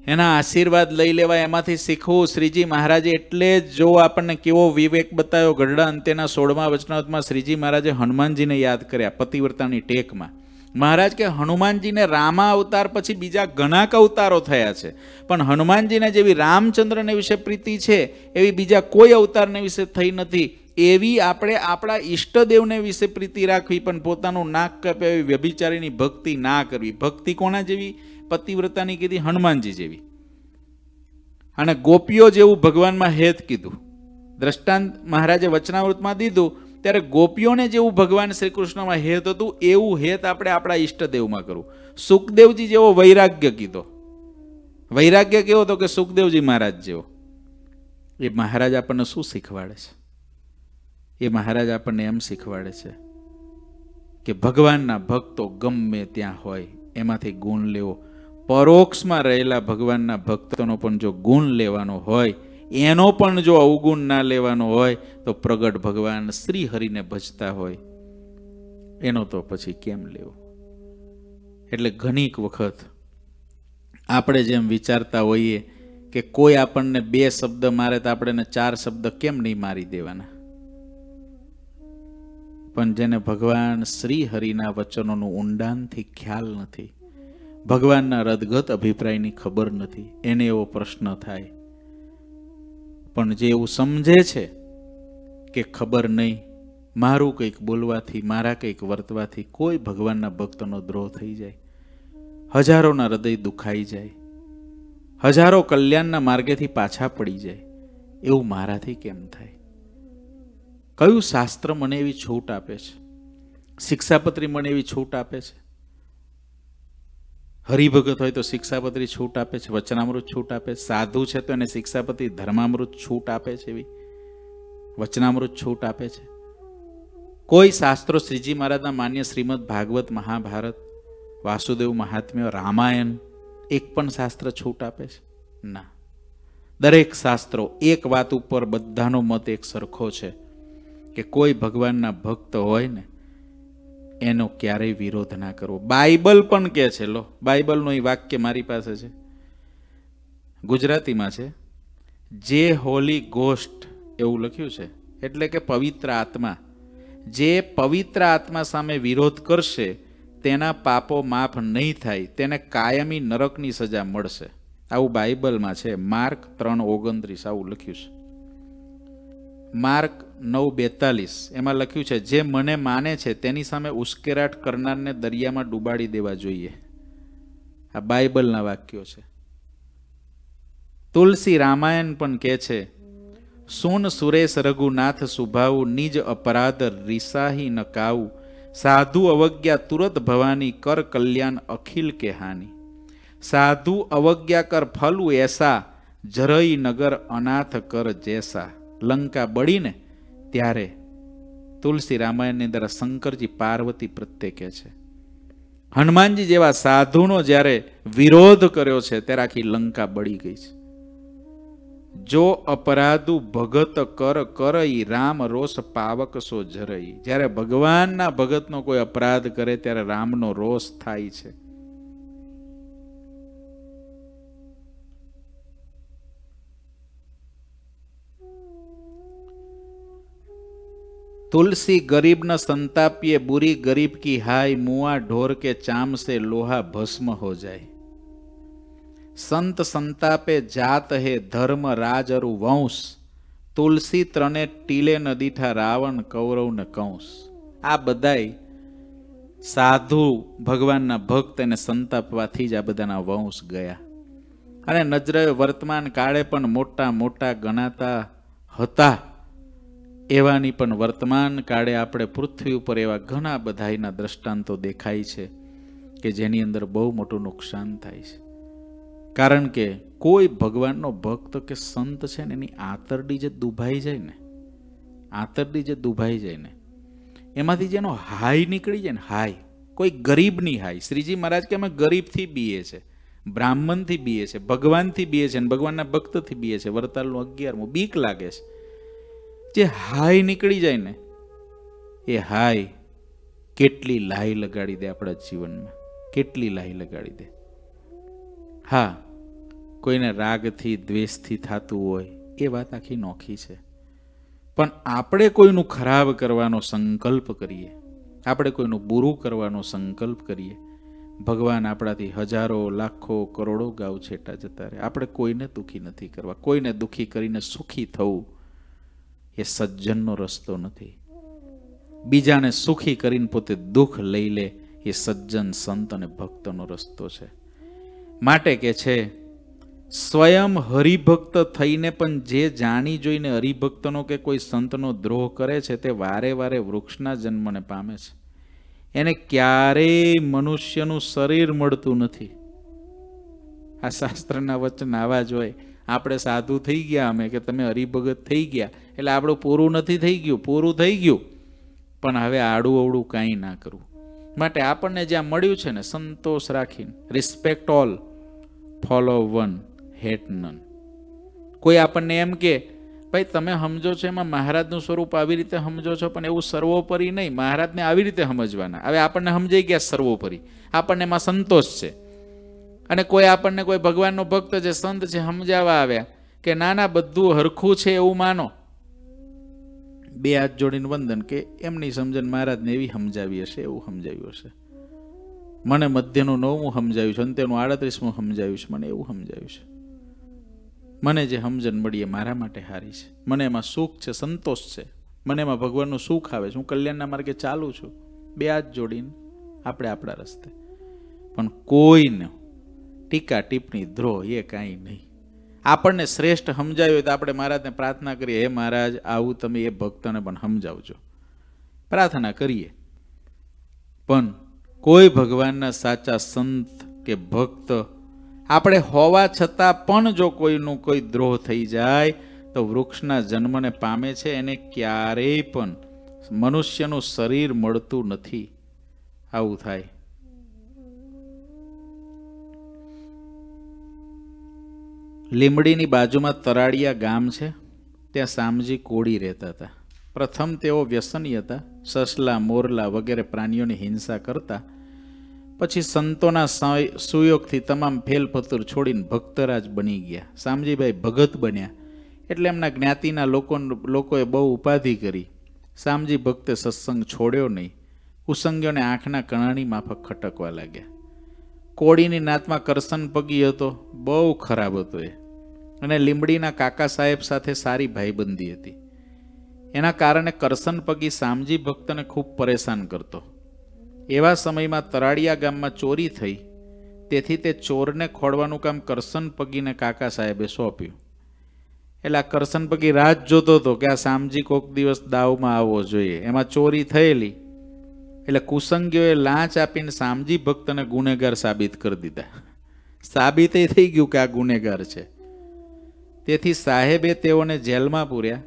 એના આશીર્વાદ લઈ લેવા એમાંથી શીખવું. શ્રીજી મહારાજે એટલે જ જો આપણને કેવો વિવેક બતાવ્યો ગઢડા અંતેના સોળમા વચનાવતમાં શ્રીજી મહારાજે હનુમાનજીને યાદ કર્યા પતિવ્રતાની ટેકમાં. મહારાજ કે હનુમાનજીને રામા અવતાર પછી બીજા ઘણા અવતારો થયા છે. પણ હનુમાનજીને જેવી રામચંદ્રને વિશે પ્રીતિ છે, એવી બીજા કોઈ અવતારને વિશે થઈ નથી, એવી આપણે આપણા ઈષ્ટદેવને વિશે પ્રીતિ રાખવી, પણ પોતાનું નાક કપે એવી વ્યભિચારીની ભક્તિ ના કરવી. ભક્તિ કોના જેવી? પતિવ્રતાની કીધી હનુમાનજી જેવી. અને ગોપીઓ જેવું ભગવાનમાં હેત કીધું. દ્રષ્ટાંત મહારાજે વચનાવૃતમાં દીધું ત્યારે ગોપીઓને જેવું ભગવાન શ્રી કૃષ્ણમાં હેત હતું, એવું હેત આપણે આપણા ઈષ્ટદેવમાં કરવું સુખદેવજી જેવો વૈરાગ્ય કીધો. વૈરાગ્ય કેવો હતો કે સુખદેવજી મહારાજ જેવો. એ મહારાજ આપણને શું શીખવાડે છે? એ મહારાજ આપણને એમ શીખવાડે છે કે ભગવાનના ભક્તો ગમે ત્યાં હોય, એમાંથી ગુણ લેવો. પરોક્ષમાં રહેલા ભગવાનના ભક્તોનો પણ જો ગુણ લેવાનો હોય એનો પણ જો અવગુણ ના લેવાનો હોય, તો પ્રગટ ભગવાન શ્રી હરિને ભજતા હોય. એનો તો પછી કેમ લેવો? એટલે ઘણીક વખત આપણે જેમ વિચારતા હોઈએ કે કોઈ આપણને બે શબ્દ મારે તો આપણે ચાર શબ્દ કેમ નહીં મારી દેવાના? પણ જેને ભગવાન શ્રી હરિના વચનોનું ઊંડાણથી ખ્યાલ નથી, ભગવાનના રદગત અભિપ્રાયની ખબર નથી, એને એવો પ્રશ્ન થાય પણ જે એવું સમજે છે કે ખબર નહીં, મારું કંઈક બોલવાથી, મારા કંઈક વર્તવાથી કોઈ ભગવાનના ભક્તનો દ્રોહ થઈ જાય. હજારોના હૃદય દુખાઈ જાય. હજારો કલ્યાણના માર્ગેથી પાછા પડી જાય. એવું મારાથી કેમ થાય? કયું શાસ્ત્ર મને એવી છૂટ આપે છે? શિક્ષાપત્રી મને એવી છૂટ આપે છે? હરિભગત હોય તો શિક્ષાપત્રી છૂટ આપે છે, વચનામૃત છૂટ આપે સાધુ છે તો એને શિક્ષાપત્રી ધર્મામૃત છૂટ આપે છે એવી. વચનામૃત છૂટ આપે છે. કોઈ શાસ્ત્રો શ્રીજી મહારાજના માન્ય શ્રીમદ ભાગવત મહાભારત, વાસુદેવ મહાત્મ્ય, રામાયણ, એક પણ શાસ્ત્ર છૂટ આપે છે? ના. દરેક શાસ્ત્રો એક વાત ઉપર બધાનો મત એક સરખો છે કે કોઈ ભગવાનના ભક્ત હોય ને એનો ક્યારેય વિરોધ ના કરવો. બાઇબલ પણ કે છે, લો, બાઇબલનું એ વાક્ય મારી પાસે છે. ગુજરાતીમાં છે, જે હોલી ગોસ્ટ એવું લખ્યું છે. એટલે કે પવિત્ર આત્મા. જે પવિત્ર આત્મા સામે વિરોધ કરશે, તેના પાપો માફ નહીં થાય, તેને કાયમી નરકની સજા મળશે. આવું બાઇબલમાં છે, માર્ક ત્રણ ઓગણત્રીસ આવું લખ્યું છે. માર્ક નવ બેતાલીસ. એમાં લખ્યું છે, જે મને માને છે તેની સામે ઉશ્કેરાટ કરનારને દરિયામાં ડૂબાડી દેવા જોઈએ. આ બાઇબલના વાક્યો છે. તુલસી રામાયણ પણ કહે છે, સુન સુરેશ રઘુનાથ સુભાવું નિજ અપરાધ રિસાહી નકાવું સાધુ અવજ્ઞા તુરત ભવાની કર કલ્યાણ અખિલ કે હાની. સાધુ અવજ્ઞા કર ફલું એસા જરઈ નગર અનાથ કર જેસા. લંકા બળીને ત્યારે તુલસી રામાયણની અંદર શંકરજી પાર્વતી પ્રત્યે કહે છે. હનુમાનજી જેવા સાધુનો જ્યારે વિરોધ કર્યો છે ત્યારે આખી લંકા બળી ગઈ છે. જો અપરાધુ ભગત કર કરઈ રામ રોષ પાવક સો જરઈ જ્યારે ભગવાનના ભગતનો કોઈ અપરાધ કરે ત્યારે રામનો રોષ થાય છે. તુલસી સંતાપીએ બુરી ગરીબ કી હાય, મુઆ ઢોર કે ચામ સે લોહા ભસ્મ હો જાય. સંત સંતાપે જાત હે ધર્મ રાજ અરુ વંશ, તુલસી ત્રણે ટીલે ન દીઠા રાવણ કૌરવ ને કંસ. આ બધાય સાધુ ભગવાનના ભક્ત એને સંતાપવાથી જ આ બધાના વંશ ગયા. અને નજરે વર્તમાન કાળે પણ મોટા મોટા ગણાતા હતા. એવાની પણ વર્તમાન કાળે આપણે પૃથ્વી ઉપર એવા ઘણા બધાના દ્રષ્ટાંતો દેખાય છે કે જેની અંદર બહુ મોટું નુકસાન થાય છે. કારણ કે કોઈ ભગવાનનો ભક્ત કે સંત છે ને એની આંતરડી જે દુભાઈ જાય ને, આંતરડી જે દુભાઈ જાય ને, એમાંથી જેનો હાય નીકળી જાય ને હાય કોઈ ગરીબની હાય શ્રીજી મહારાજ કે અમે ગરીબથી બીએ છે, બ્રાહ્મણથી બીએ છે, ભગવાનથી બીએ છે અને ભગવાનના ભક્તથી બીએ છે, વરતાલનું અગિયારમું બીક લાગે છે. જે હાય નીકળી જાય ને, એ હાય કેટલી લાહી લગાડી દે આપણા જીવનમાં. કેટલી લાહી લગાડી દે. હા, કોઈને રાગથી, દ્વેષથી થતું હોય, એ વાત આખી નોખી છે. પણ આપણે કોઈનું ખરાબ કરવાનો સંકલ્પ કરીએ, આપણે કોઈનું બુરું કરવાનો સંકલ્પ કરીએ, ભગવાન આપણાથી હજારો, લાખો, કરોડો ગાઉ છેટા જતા રહે. આપણે કોઈને દુઃખી નથી કરવા. કોઈને દુઃખી કરીને સુખી થવું. એ સજ્જનનો રસ્તો નથી. બીજાને સુખી કરીને પોતે દુઃખ લઈ લે, એ સજ્જન સંત અને ભક્તનો રસ્તો છે. માટે કે છે, સ્વયં હરિભક્ત થઈને પણ જે જાણી જોઈને હરિભક્તનો કે કોઈ સંતનો દ્રોહ કરે છે, તે વારે વારે વૃક્ષના જન્મને પામે છે. એને ક્યારેય મનુષ્યનું શરીર મળતું નથી. આ શાસ્ત્રના વચન આવા જ હોય. આપણે સાધુ થઈ ગયા અમે કે તમે હરિભગત થઈ ગયા. એટલે આપણું પૂરું નથી થઈ ગયું, પૂરું થઈ ગયું. પણ હવે આડું અવડું કાંઈ ના કરવું માટે આપણને જ્યાં મળ્યું છે ને, સંતોષ રાખીને respect all follow one hate none કોઈ આપણને એમ કે, ભાઈ, તમે સમજો છો એમાં મહારાજનું સ્વરૂપ આવી રીતે સમજો છો, પણ એવું સર્વોપરી નહીં. મહારાજને આવી રીતે સમજવાના. હવે આપણને સમજાઈ ગયા સર્વોપરી. આપણને એમાં સંતોષ છે. અને કોઈ આપણને કોઈ ભગવાનનો ભક્ત છે સંત છે સમજાવવા આવ્યા કે ના ના બધું હરખું છે એવું માનો. બે હાથ જોડીને વંદન કે એમની સમજણ મહારાજને એવી સમજાવી હશે, એવું સમજાવ્યું હશે. મને મધ્યનું નવમું સમજાવ્યું છે અંત્યનું આડત્રીસમું સમજાવ્યું છે, મને એવું સમજાવ્યું છે. મને જે સમજણ મળી એ મારા માટે સારી છે. મને એમાં સુખ છે, સંતોષ છે. મને એમાં ભગવાનનું સુખ આવે છે. હું કલ્યાણના માર્ગે ચાલું છું. બે હાથ જોડીને આપણે આપણા રસ્તે. પણ કોઈને ટીકા ટીપણી દ્રોહ એ કાંઈ નહીં. આપણને શ્રેષ્ઠ સમજાયું તો આપણે મહારાજને પ્રાર્થના કરીએ, હે મહારાજ, આવું તમે એ ભક્તને પણ સમજાવજો. પ્રાર્થના કરીએ. પણ કોઈ ભગવાનના સાચા સંત કે ભક્ત આપણે હોવા છતાં પણ જો કોઈનું કોઈ દ્રોહ થઈ જાય, તો વૃક્ષના જન્મને પામે છે, એને ક્યારેય પણ મનુષ્યનું શરીર મળતું નથી. આવું થાય. લીમડીની બાજુમાં તરાડિયા ગામ છે. ત્યાં સામજી કોળી રહેતા હતા. પ્રથમ તેઓ વ્યસની હતા. સસલા, મોરલા વગેરે પ્રાણીઓની હિંસા કરતા. પછી સંતોના સુયોગથી તમામ ફેલફતુર છોડીને ભક્તરાજ બની ગયા. સામજીભાઈ ભગત બન્યા. એટલે એમના જ્ઞાતિના લોકો લોકોએ બહુ ઉપાધિ કરી. સામજી ભક્તે સત્સંગ છોડ્યો નહીં. કુસંગીઓને આંખના કણાની માફક ખટકવા લાગ્યા. કોળીની નાતમાં કરસન પગી હતો, બહુ ખરાબ હતો એ. અને લીંબડીના કાકા સાહેબ સાથે સારી ભાઈબંધી હતી. એના કારણે કરસન પગી સામજી ભક્તને ખૂબ પરેશાન કરતો. એવા સમયમાં તરાડિયા ગામમાં ચોરી થઈ, તેથી તે ચોરને ખોડવાનું કામ કરસન પગીને કાકા સાહેબે સોંપ્યું. એટલે આ કરસન પગી રાત જોતો હતો કે આ સામજી કોક દિવસ દાવમાં આવવો જોઈએ. એમાં ચોરી થયેલી એટલે કુસંગીઓએ લાંચ આપીને સામજી ભક્તને ગુનેગાર સાબિત કરી દીધા. સાબિત થઈ ગયું કે આ ગુનેગાર છે. તેથી સાહેબે તેઓને જેલમાં પૂર્યા.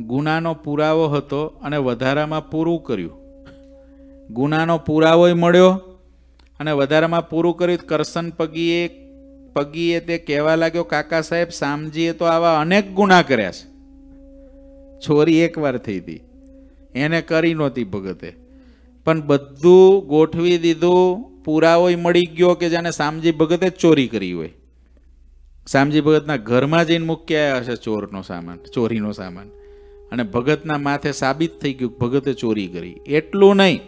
ગુનાનો પુરાવો હતો અને વધારામાં પૂરું કર્યું. ગુનાનો પુરાવો મળ્યો અને વધારામાં પૂરું કર્યું. કરસન પગીએ પગીએ તે કહેવા લાગ્યો, કાકા સાહેબ, સામજીએ તો આવા અનેક ગુના કર્યા છે. છોરી એકવાર થઈ હતી. એને કરી નહોતી ભગતે. પણ બધું ગોઠવી દીધું, પુરાવો મળી ગયો કે જાણે શામજી ભગતે ચોરી કરી હોય. શામજી ભગતના ઘરમાં જઈને મૂકી આવ્યા હશે ચોરનો સામાન, ચોરીનો સામાન. અને ભગતના માથે સાબિત થઈ ગયું ભગતે ચોરી કરી. એટલું નહીં.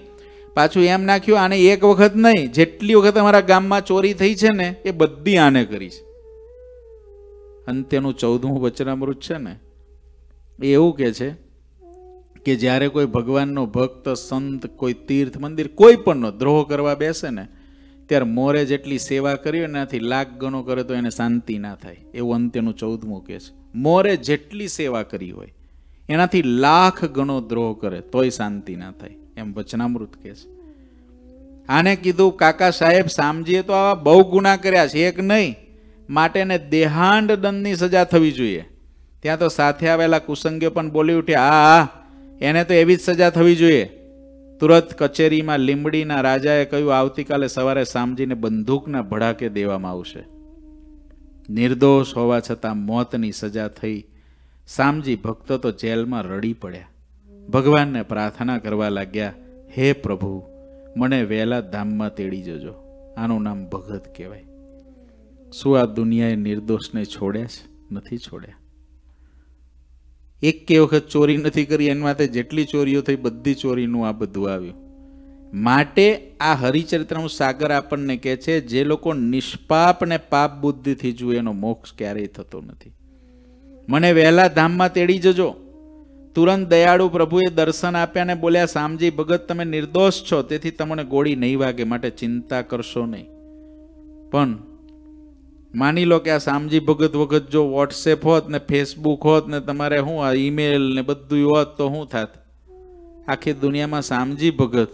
પાછું એમ નાખ્યું, આને એક વખત નહીં, જેટલી વખત અમારા ગામમાં ચોરી થઈ છે ને, એ બધી આને કરી છે. અંતેનું ચૌદમું વચનામૃત છે ને, એવું કે છે કે જ્યારે કોઈ ભગવાનનો ભક્ત, સંત, કોઈ તીર્થ, મંદિર કોઈ પણનો દ્રોહ કરવા બેસે ને, ત્યારે મોરે જેટલી સેવા કરી એનાથી લાખ ગણો કરે તો એને શાંતિ ના થાય. એવું અંત્યનું ચૌદમું કે છે. મોરે જેટલી સેવા કરી હોય, એનાથી લાખ ગણો દ્રોહ કરે તોય શાંતિ ના થાય. એમ વચનામૃત કે છે. આને કીધું, કાકા સાહેબ, સામજીએ તો આવા બહુ ગુના કર્યા છે, એક નહીં. માટે એને દેહાંડ દંડની સજા થવી જોઈએ. ત્યાં તો સાથે આવેલા કુસંગીઓ પણ બોલી ઉઠ્યા આ એને તો એવી જ સજા થવી જોઈએ. તુરત કચેરીમાં લીંબડીના રાજાએ કહ્યું, આવતીકાલે સવારે સામજીને બંદૂકના ભડાકે દેવામાં આવશે. નિર્દોષ હોવા છતાં મોતની સજા થઈ સામજી ભક્તો તો જેલમાં રડી પડ્યા. ભગવાનને પ્રાર્થના કરવા લાગ્યા, હે પ્રભુ, મને વહેલા ધામમાં તેડી જજો. આનું નામ ભગત કહેવાય. શું આ દુનિયાએ નિર્દોષને છોડ્યા છે નથી છોડ્યા? એક કે વખત ચોરી નથી કરી, એની માટે જેટલી ચોરીઓ થઈ, બધી ચોરીનું આ બધું આવ્યું. માટે આ હરિચરિત્રનું સાગર આપણને કહે છે, જે લોકો નિષ્પાપ ને પાપ બુદ્ધિથી જુએ, એનો મોક્ષ ક્યારેય થતો નથી. મને વહેલા ધામમાં તેડી જજો. તુરંત દયાળુ પ્રભુએ દર્શન આપ્યા ને બોલ્યા, સામજી, ભગત, તમે નિર્દોષ છો, તેથી તમને ગોળી નહીં વાગે, માટે ચિંતા કરશો નહીં. પણ માની લો કે આ સામજી ભગત વખત જો વોટ્સએપ હોત ને ફેસબુક હોત ને તમારે શું આ ઈમેલ ને બધું હોત તો શું થાત? આખી દુનિયામાં સામજી ભગત.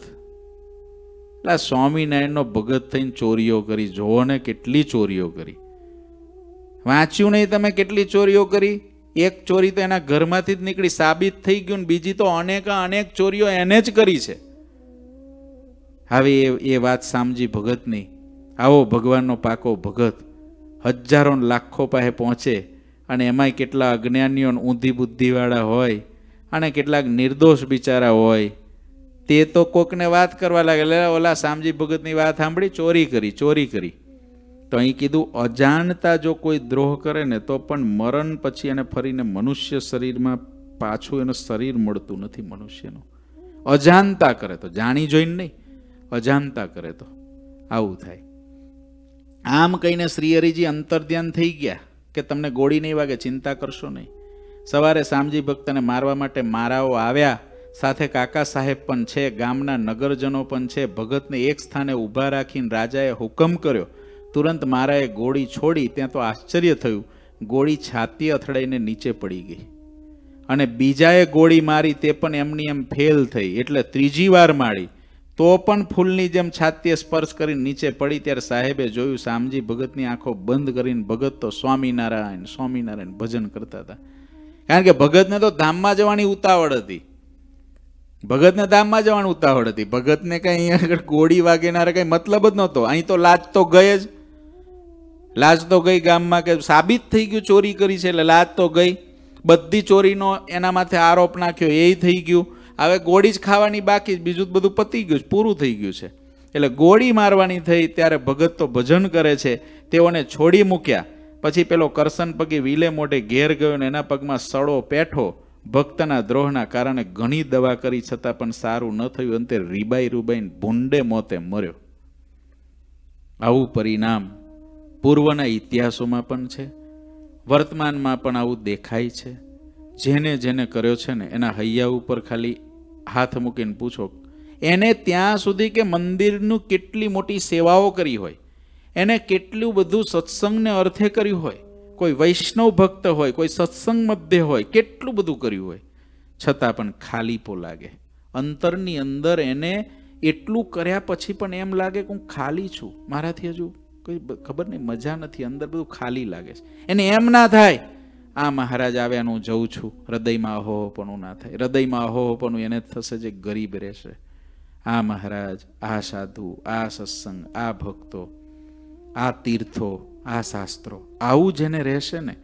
એટલે આ સ્વામિનારાયણનો ભગત થઈને ચોરીઓ કરી. જોવો ને કેટલી ચોરીઓ કરી. વાંચ્યું નહીં તમે કેટલી ચોરીઓ કરી? એક ચોરી તો એના ઘરમાંથી જ નીકળી, સાબિત થઈ ગયું ને બીજી તો અનેક અનેક ચોરીઓ એને જ કરી છે. હવે એ એ વાત સામજી ભગતની. આવો ભગવાનનો પાકો ભગત. હજારો લાખો પાસે પહોંચે અને એમાંય કેટલા અજ્ઞાનીઓ ને ઊંધી બુદ્ધિવાળા હોય અને કેટલાક નિર્દોષ બિચારા હોય. તે તો કોકને વાત કરવા લાગે, લે, ઓલા સામજી ભગતની વાત સાંભળી, ચોરી કરી ચોરી કરી. તો અહીં કીધું, અજાણતા જો કોઈ દ્રોહ કરે ને, તો પણ મરણ પછી એને ફરીને મનુષ્ય શરીરમાં પાછું એનું શરીર મળતું નથી મનુષ્યનું. અજાણતા કરે તો, જાણી જોઈને નહીં, અજાણતા કરે તો, આવું થાય. આમ કહીને શ્રી હરિજી અંતર્ધ્યાન થઈ ગયા કે તમને ગોળી નહીં વાગે, ચિંતા કરશો નહીં. સવારે શામજી ભક્તને મારવા માટે મારાઓ આવ્યા. સાથે કાકા સાહેબ પણ છે, ગામના નગરજનો પણ છે. ભગતને એક સ્થાને ઊભા રાખીને રાજાએ હુકમ કર્યો. તુરંત મારાએ ગોળી છોડી ત્યાં તો આશ્ચર્ય થયું. ગોળી છાતી અથડાઈને નીચે પડી ગઈ. અને બીજાએ ગોળી મારી તે પણ એમની એમ ફેલ થઈ, એટલે ત્રીજી વાર મારી. તો પણ ફૂલની જેમ છાતીએ સ્પર્શ કરીને નીચે પડી ત્યારે સાહેબે જોયું શામજી ભગતની આંખો બંધ કરીને ભગત તો સ્વામિનારાયણ સ્વામિનારાયણ ભજન કરતા હતા. કારણ કે ભગતને તો ધામમાં જવાની ઉતાવળ હતી. ભગતને ધામમાં જવાની ઉતાવળ હતી. ભગતને કંઈ અહીંયા આગળ ગોળી વાગેનારે કંઈ મતલબ જ નહોતો. અહીં તો લાજ તો ગઈ જ. લાજ તો ગઈ ગામમાં કે સાબિત થઈ ગયું ચોરી કરી છે એટલે લાજ તો ગઈ. બધી ચોરીનો એના માથે આરોપ નાખ્યો, એ થઈ ગયું. હવે ગોળી જ ખાવાની બાકી બીજું બધું પતી ગયું છે, પૂરું થઈ ગયું છે. એટલે ગોળી મારવાની થઈ ત્યારે ભગત તો ભજન કરે છે, તેઓને છોડી મૂક્યા. પછી પેલો કરસન પગી વિલે મોઢે ઘેર ગયો ને એના પગમાં સડો પેઠો, ભક્તના દ્રોહના કારણે ઘણી દવા કરી છતાં પણ સારું ન થયું. અંતે રીબાઈ રૂબાઈને ભૂંડે મોતે મર્યો. આવું પરિણામ પૂર્વના ઇતિહાસોમાં પણ છે, વર્તમાનમાં પણ આવું દેખાય છે. જેને જેને કર્યો છે ને એના હૈયા ઉપર ખાલી હાથ મૂકીને પૂછો, એને ત્યાં સુધી કે મંદિરનું કેટલી મોટી સેવાઓ કરી હોય? એને કેટલું બધું સત્સંગને અર્થે કર્યું હોય? કોઈ વૈષ્ણવ ભક્ત હોય, કોઈ સત્સંગ મધ્ય હોય, કેટલું બધું કર્યું હોય? છતાં પણ ખાલીપો લાગે. અંતરની અંદર એને એટલું કર્યા પછી પણ એમ લાગે કે હું ખાલી છું. મારાથી હજુ કોઈ ખબર નહીં, મજા નથી. અંદર બધું ખાલી લાગે છે. એને એમ ના થાય આ મહારાજ આવ્યાનું જઉં છું. હૃદયમાં અહોપણું ના થાય. હૃદયમાં અહોપણું એને થશે જે ગરીબ રહેશે. આ મહારાજ, આ સાધુ, આ સત્સંગ, આ ભક્તો, આ તીર્થો, આ શાસ્ત્રો, આવું જેને રહેશે ને,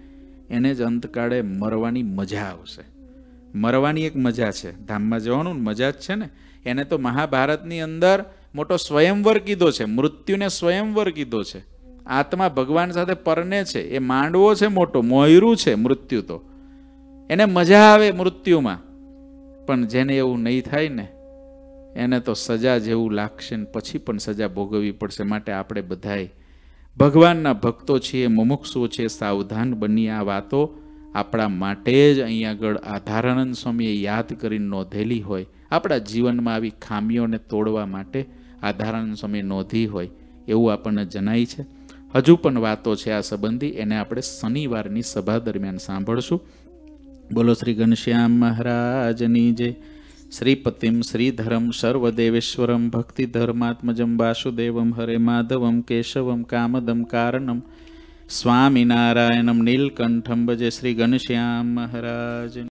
એને જ અંતકાળે મરવાની મજા આવશે. મરવાની એક મજા છે. ધામમાં જવાનું મજા જ છે ને? એને તો મહાભારતની અંદર મોટો સ્વયંવર કીધો છે. મૃત્યુને સ્વયંવર કીધો છે. આત્મા ભગવાન સાથે પરને છે, એ માંડવો છે મોટો, મોયરું છે મૃત્યુ તો. એને મજા આવે મૃત્યુમાં, પણ જેને એવું નહીં થાય ને, એને તો સજા જેવું લાગશે ને પછી પણ સજા ભોગવવી પડશે માટે આપણે બધાએ ભગવાનના ભક્તો છીએ મુમુક્ષુઓ છે સાવધાન બની આ વાતો આપણા માટે જ અહીં આગળ આધારાનંદ સ્વામીએ યાદ કરીને નોંધેલી હોય. આપણા જીવનમાં આવી ખામીઓને તોડવા માટે આધારાનંદ સ્વામીએ નોંધી હોય, એવું આપણને જણાય છે. હજુ પણ વાતો છે આ સંબંધી, એને આપણે શનિવારની સભા દરમિયાન સાંભળશું. બોલો શ્રી ઘનશ્યામ મહારાજની જય શ્રીપતિમ શ્રીધરમ સર્વદેવેશ્વરમ ભક્તિ ધર્માત્મજમ વાસુદેવમ હરે માધવમ કેશવમ કામદમ કારણમ સ્વામિનારાયણમ નીલકંઠમ. ભજે શ્રી ઘનશ્યામ મહારાજ.